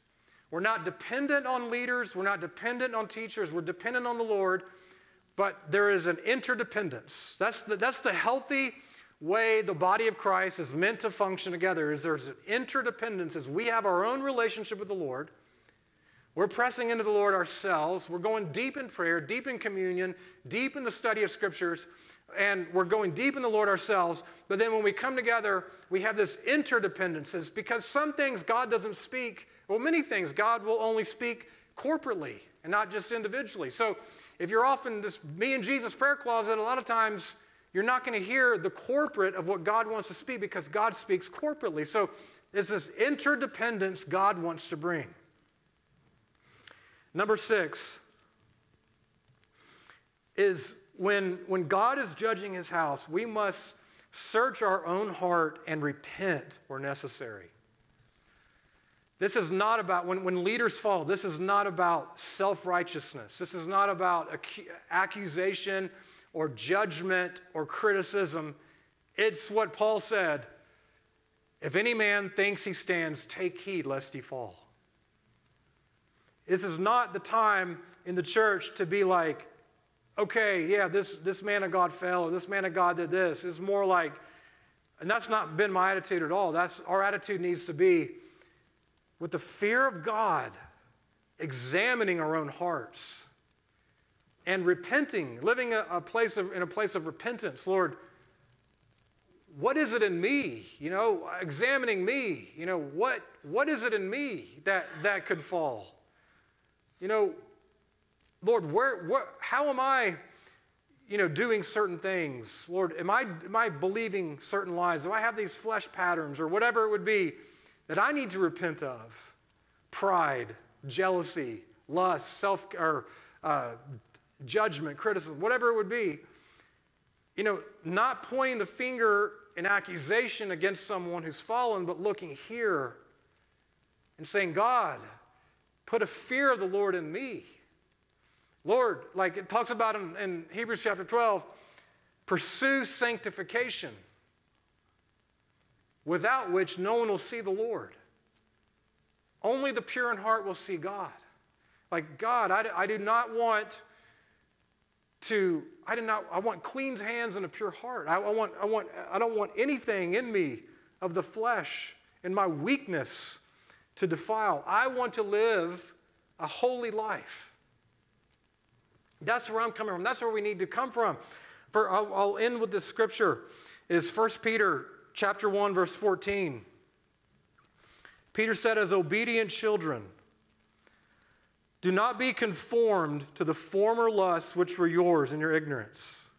We're not dependent on leaders, we're not dependent on teachers, we're dependent on the Lord, but there is an interdependence. That's the, that's the healthy way the body of Christ is meant to function together is there's an interdependence as we have our own relationship with the Lord we're pressing into the Lord ourselves. We're going deep in prayer, deep in communion, deep in the study of scriptures, and we're going deep in the Lord ourselves. But then when we come together, we have this interdependence. It's because some things God doesn't speak, well, many things God will only speak corporately and not just individually. So if you're off in this me and Jesus prayer closet, a lot of times you're not going to hear the corporate of what God wants to speak because God speaks corporately. So it's this interdependence God wants to bring. Number six is when, when God is judging his house, we must search our own heart and repent where necessary. This is not about, when, when leaders fall, this is not about self righteousness. This is not about accusation or judgment or criticism. It's what Paul said if any man thinks he stands, take heed lest he fall. This is not the time in the church to be like, okay, yeah, this, this man of God fell, or this man of God did this. It's more like, and that's not been my attitude at all. That's our attitude needs to be with the fear of God, examining our own hearts and repenting, living a, a place of, in a place of repentance. Lord, what is it in me? You know, examining me. You know, what, what is it in me that, that could fall? you know, Lord, where, where, how am I, you know, doing certain things? Lord, am I, am I believing certain lies? Do I have these flesh patterns or whatever it would be that I need to repent of? pride, jealousy, lust, self or uh, judgment, criticism, whatever it would be, you know, not pointing the finger in accusation against someone who's fallen, but looking here and saying, God, put a fear of the Lord in me. Lord, like it talks about in, in Hebrews chapter 12, pursue sanctification, without which no one will see the Lord. Only the pure in heart will see God. Like, God, I, I do not want to, I do not, I want clean hands and a pure heart. I, I, want, I, want, I don't want anything in me of the flesh and my weakness to defile. I want to live a holy life. That's where I'm coming from. That's where we need to come from. For I'll, I'll end with this scripture is 1 Peter chapter 1 verse 14. Peter said as obedient children do not be conformed to the former lusts which were yours in your ignorance.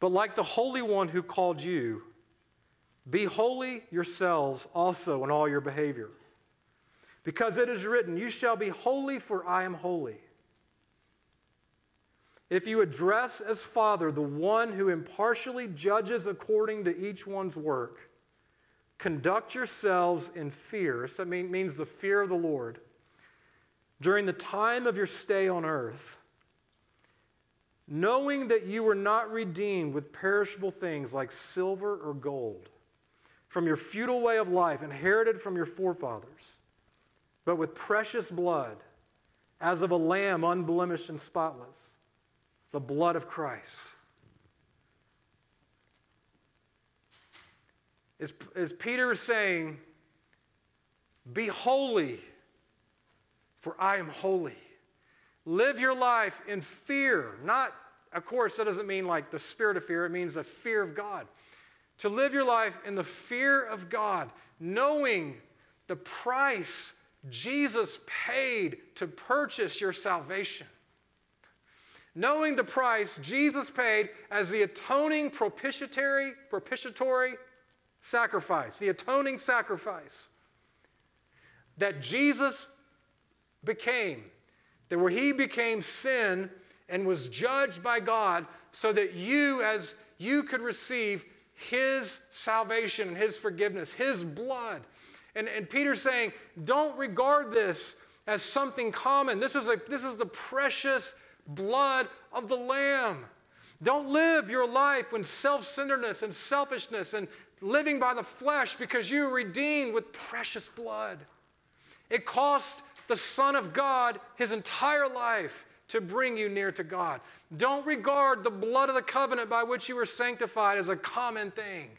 But like the Holy One who called you, be holy yourselves also in all your behavior. Because it is written, You shall be holy, for I am holy. If you address as Father the one who impartially judges according to each one's work, conduct yourselves in fear. So that means the fear of the Lord. During the time of your stay on earth, knowing that you were not redeemed with perishable things like silver or gold from your futile way of life inherited from your forefathers, but with precious blood, as of a lamb unblemished and spotless, the blood of Christ. As, as Peter is saying, be holy, for I am holy. Live your life in fear, not, of course, that doesn't mean like the spirit of fear, it means the fear of God. To live your life in the fear of God, knowing the price Jesus paid to purchase your salvation. Knowing the price Jesus paid as the atoning propitiatory, propitiatory sacrifice, the atoning sacrifice that Jesus became, that where he became sin and was judged by God so that you as you could receive his salvation and his forgiveness, his blood. And, and Peter's saying, don't regard this as something common. This is, a, this is the precious blood of the Lamb. Don't live your life in self centeredness and selfishness and living by the flesh because you are redeemed with precious blood. It cost the Son of God his entire life to bring you near to God. Don't regard the blood of the covenant by which you were sanctified as a common thing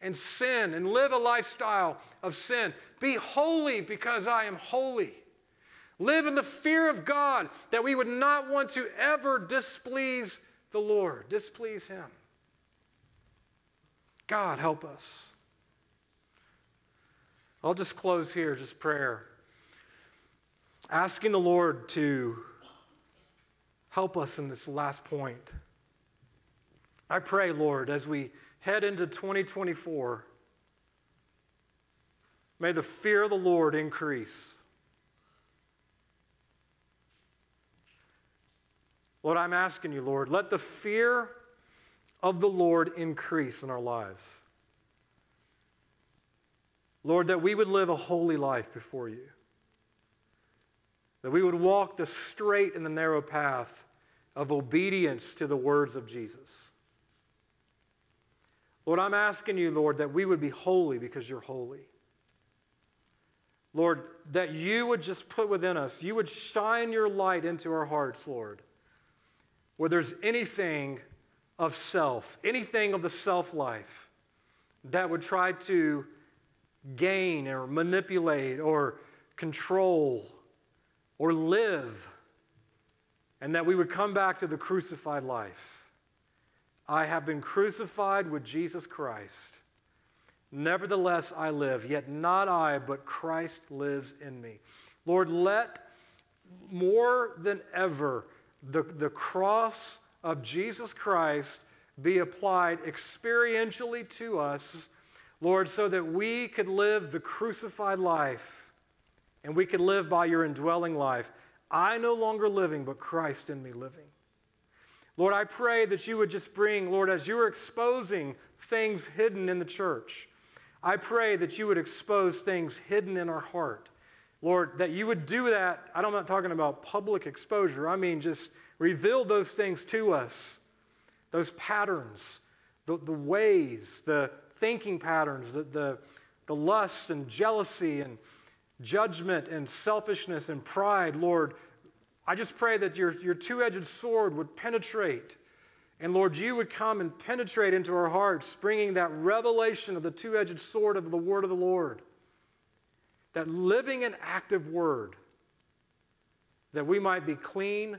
and sin and live a lifestyle of sin. Be holy because I am holy. Live in the fear of God that we would not want to ever displease the Lord, displease Him. God, help us. I'll just close here, just prayer. Asking the Lord to help us in this last point. I pray, Lord, as we head into 2024, may the fear of the Lord increase. Lord, I'm asking you, Lord, let the fear of the Lord increase in our lives. Lord, that we would live a holy life before you. That we would walk the straight and the narrow path of obedience to the words of Jesus. Lord, I'm asking you, Lord, that we would be holy because you're holy. Lord, that you would just put within us, you would shine your light into our hearts, Lord, where there's anything of self, anything of the self life that would try to gain or manipulate or control or live, and that we would come back to the crucified life. I have been crucified with Jesus Christ. Nevertheless, I live, yet not I, but Christ lives in me. Lord, let more than ever the, the cross of Jesus Christ be applied experientially to us. Lord, so that we could live the crucified life and we could live by your indwelling life. I no longer living, but Christ in me living. Lord, I pray that you would just bring, Lord, as you're exposing things hidden in the church, I pray that you would expose things hidden in our heart. Lord, that you would do that. I'm not talking about public exposure, I mean just reveal those things to us, those patterns, the, the ways, the thinking patterns, the, the, the lust and jealousy and judgment and selfishness and pride. Lord, I just pray that your, your two edged sword would penetrate. And Lord, you would come and penetrate into our hearts, bringing that revelation of the two edged sword of the word of the Lord that living and active word, that we might be clean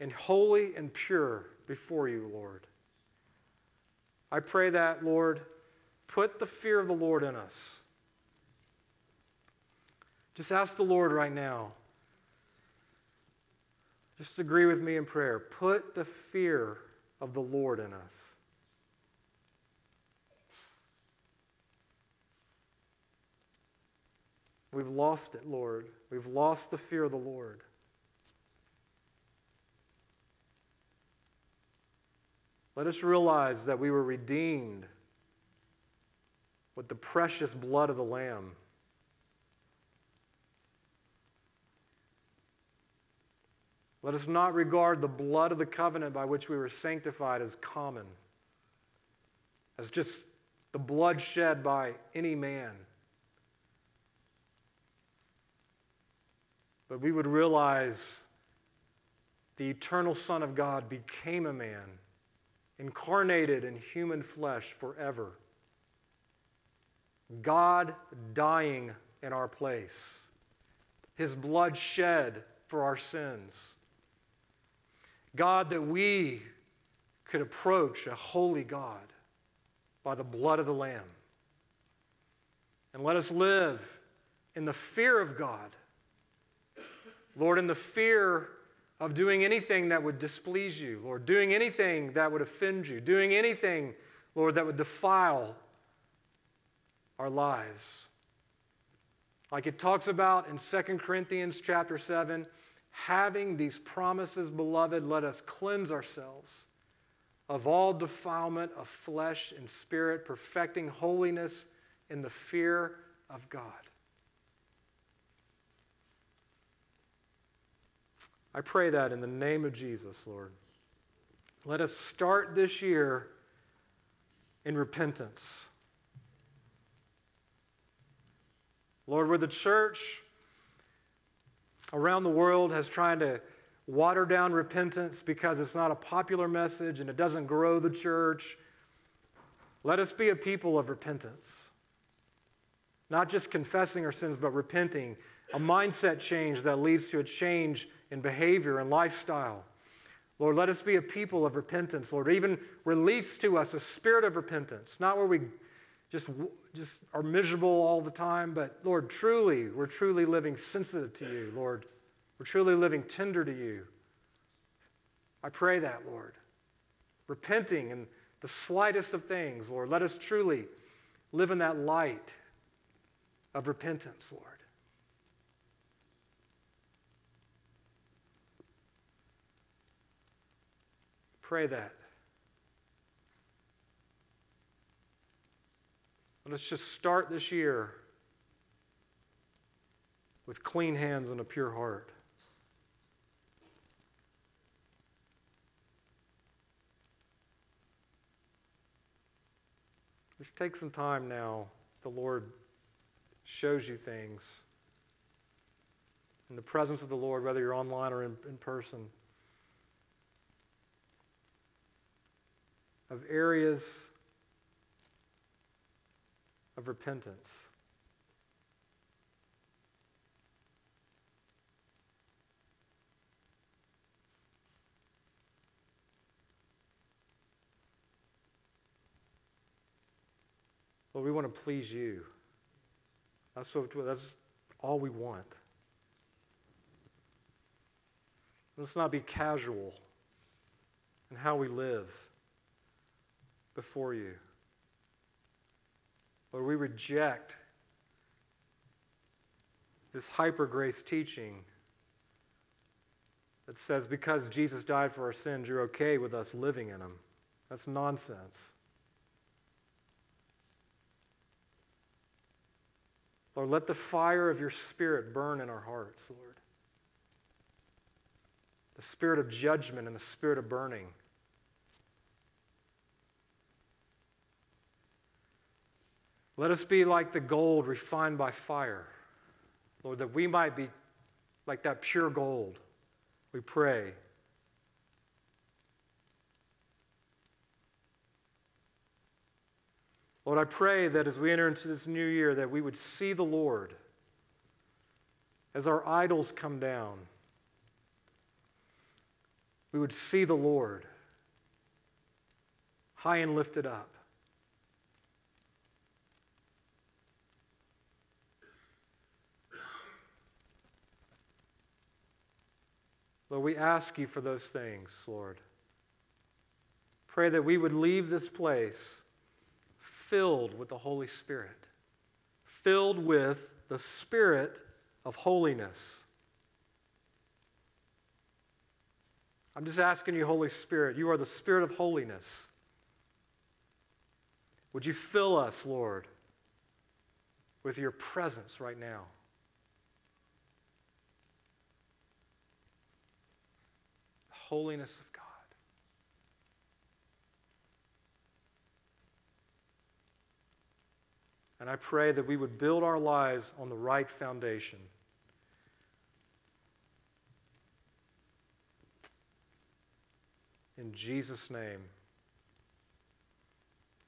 and holy and pure before you, Lord. I pray that, Lord, put the fear of the Lord in us. Just ask the Lord right now. Just agree with me in prayer. Put the fear of the Lord in us. We've lost it, Lord. We've lost the fear of the Lord. Let us realize that we were redeemed with the precious blood of the Lamb. Let us not regard the blood of the covenant by which we were sanctified as common, as just the blood shed by any man. But we would realize the eternal Son of God became a man, incarnated in human flesh forever. God dying in our place, His blood shed for our sins. God, that we could approach a holy God by the blood of the Lamb. And let us live in the fear of God Lord, in the fear of doing anything that would displease you, Lord, doing anything that would offend you, doing anything, Lord, that would defile our lives. Like it talks about in 2 Corinthians chapter 7, having these promises, beloved, let us cleanse ourselves of all defilement of flesh and spirit, perfecting holiness in the fear of God. I pray that in the name of Jesus, Lord. Let us start this year in repentance. Lord, where the church around the world has tried to water down repentance because it's not a popular message and it doesn't grow the church, let us be a people of repentance. Not just confessing our sins, but repenting. A mindset change that leads to a change in behavior and lifestyle. Lord, let us be a people of repentance, Lord. Even release to us a spirit of repentance, not where we just, just are miserable all the time, but Lord, truly, we're truly living sensitive to you, Lord. We're truly living tender to you. I pray that, Lord. Repenting in the slightest of things, Lord. Let us truly live in that light of repentance, Lord. Pray that. Let's just start this year with clean hands and a pure heart. Just take some time now. The Lord shows you things. In the presence of the Lord, whether you're online or in, in person. Of areas of repentance. Lord, we want to please you. That's, what, that's all we want. Let's not be casual in how we live before you. Lord, we reject this hyper grace teaching that says because Jesus died for our sins, you're okay with us living in them. That's nonsense. Lord, let the fire of your Spirit burn in our hearts, Lord. The spirit of judgment and the spirit of burning. Let us be like the gold refined by fire, Lord, that we might be like that pure gold. We pray. Lord, I pray that as we enter into this new year that we would see the Lord as our idols come down. We would see the Lord high and lifted up. Lord, we ask you for those things, Lord. Pray that we would leave this place filled with the Holy Spirit, filled with the Spirit of holiness. I'm just asking you, Holy Spirit, you are the Spirit of holiness. Would you fill us, Lord, with your presence right now? Holiness of God. And I pray that we would build our lives on the right foundation. In Jesus' name,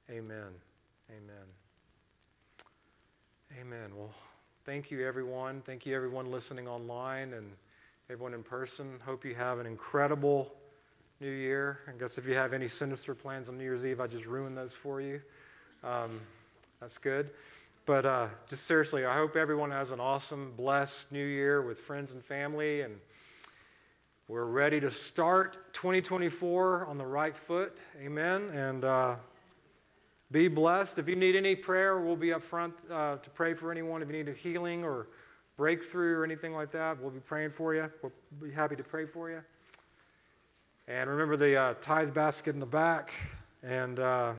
amen. Amen. Amen. Well, thank you, everyone. Thank you, everyone listening online and everyone in person. Hope you have an incredible new year. I guess if you have any sinister plans on New Year's Eve, I just ruined those for you. Um, that's good. But uh, just seriously, I hope everyone has an awesome, blessed new year with friends and family. And we're ready to start 2024 on the right foot. Amen. And uh, be blessed. If you need any prayer, we'll be up front uh, to pray for anyone. If you need a healing or breakthrough or anything like that, we'll be praying for you. We'll be happy to pray for you. And remember the uh, tithe basket in the back. And. Uh,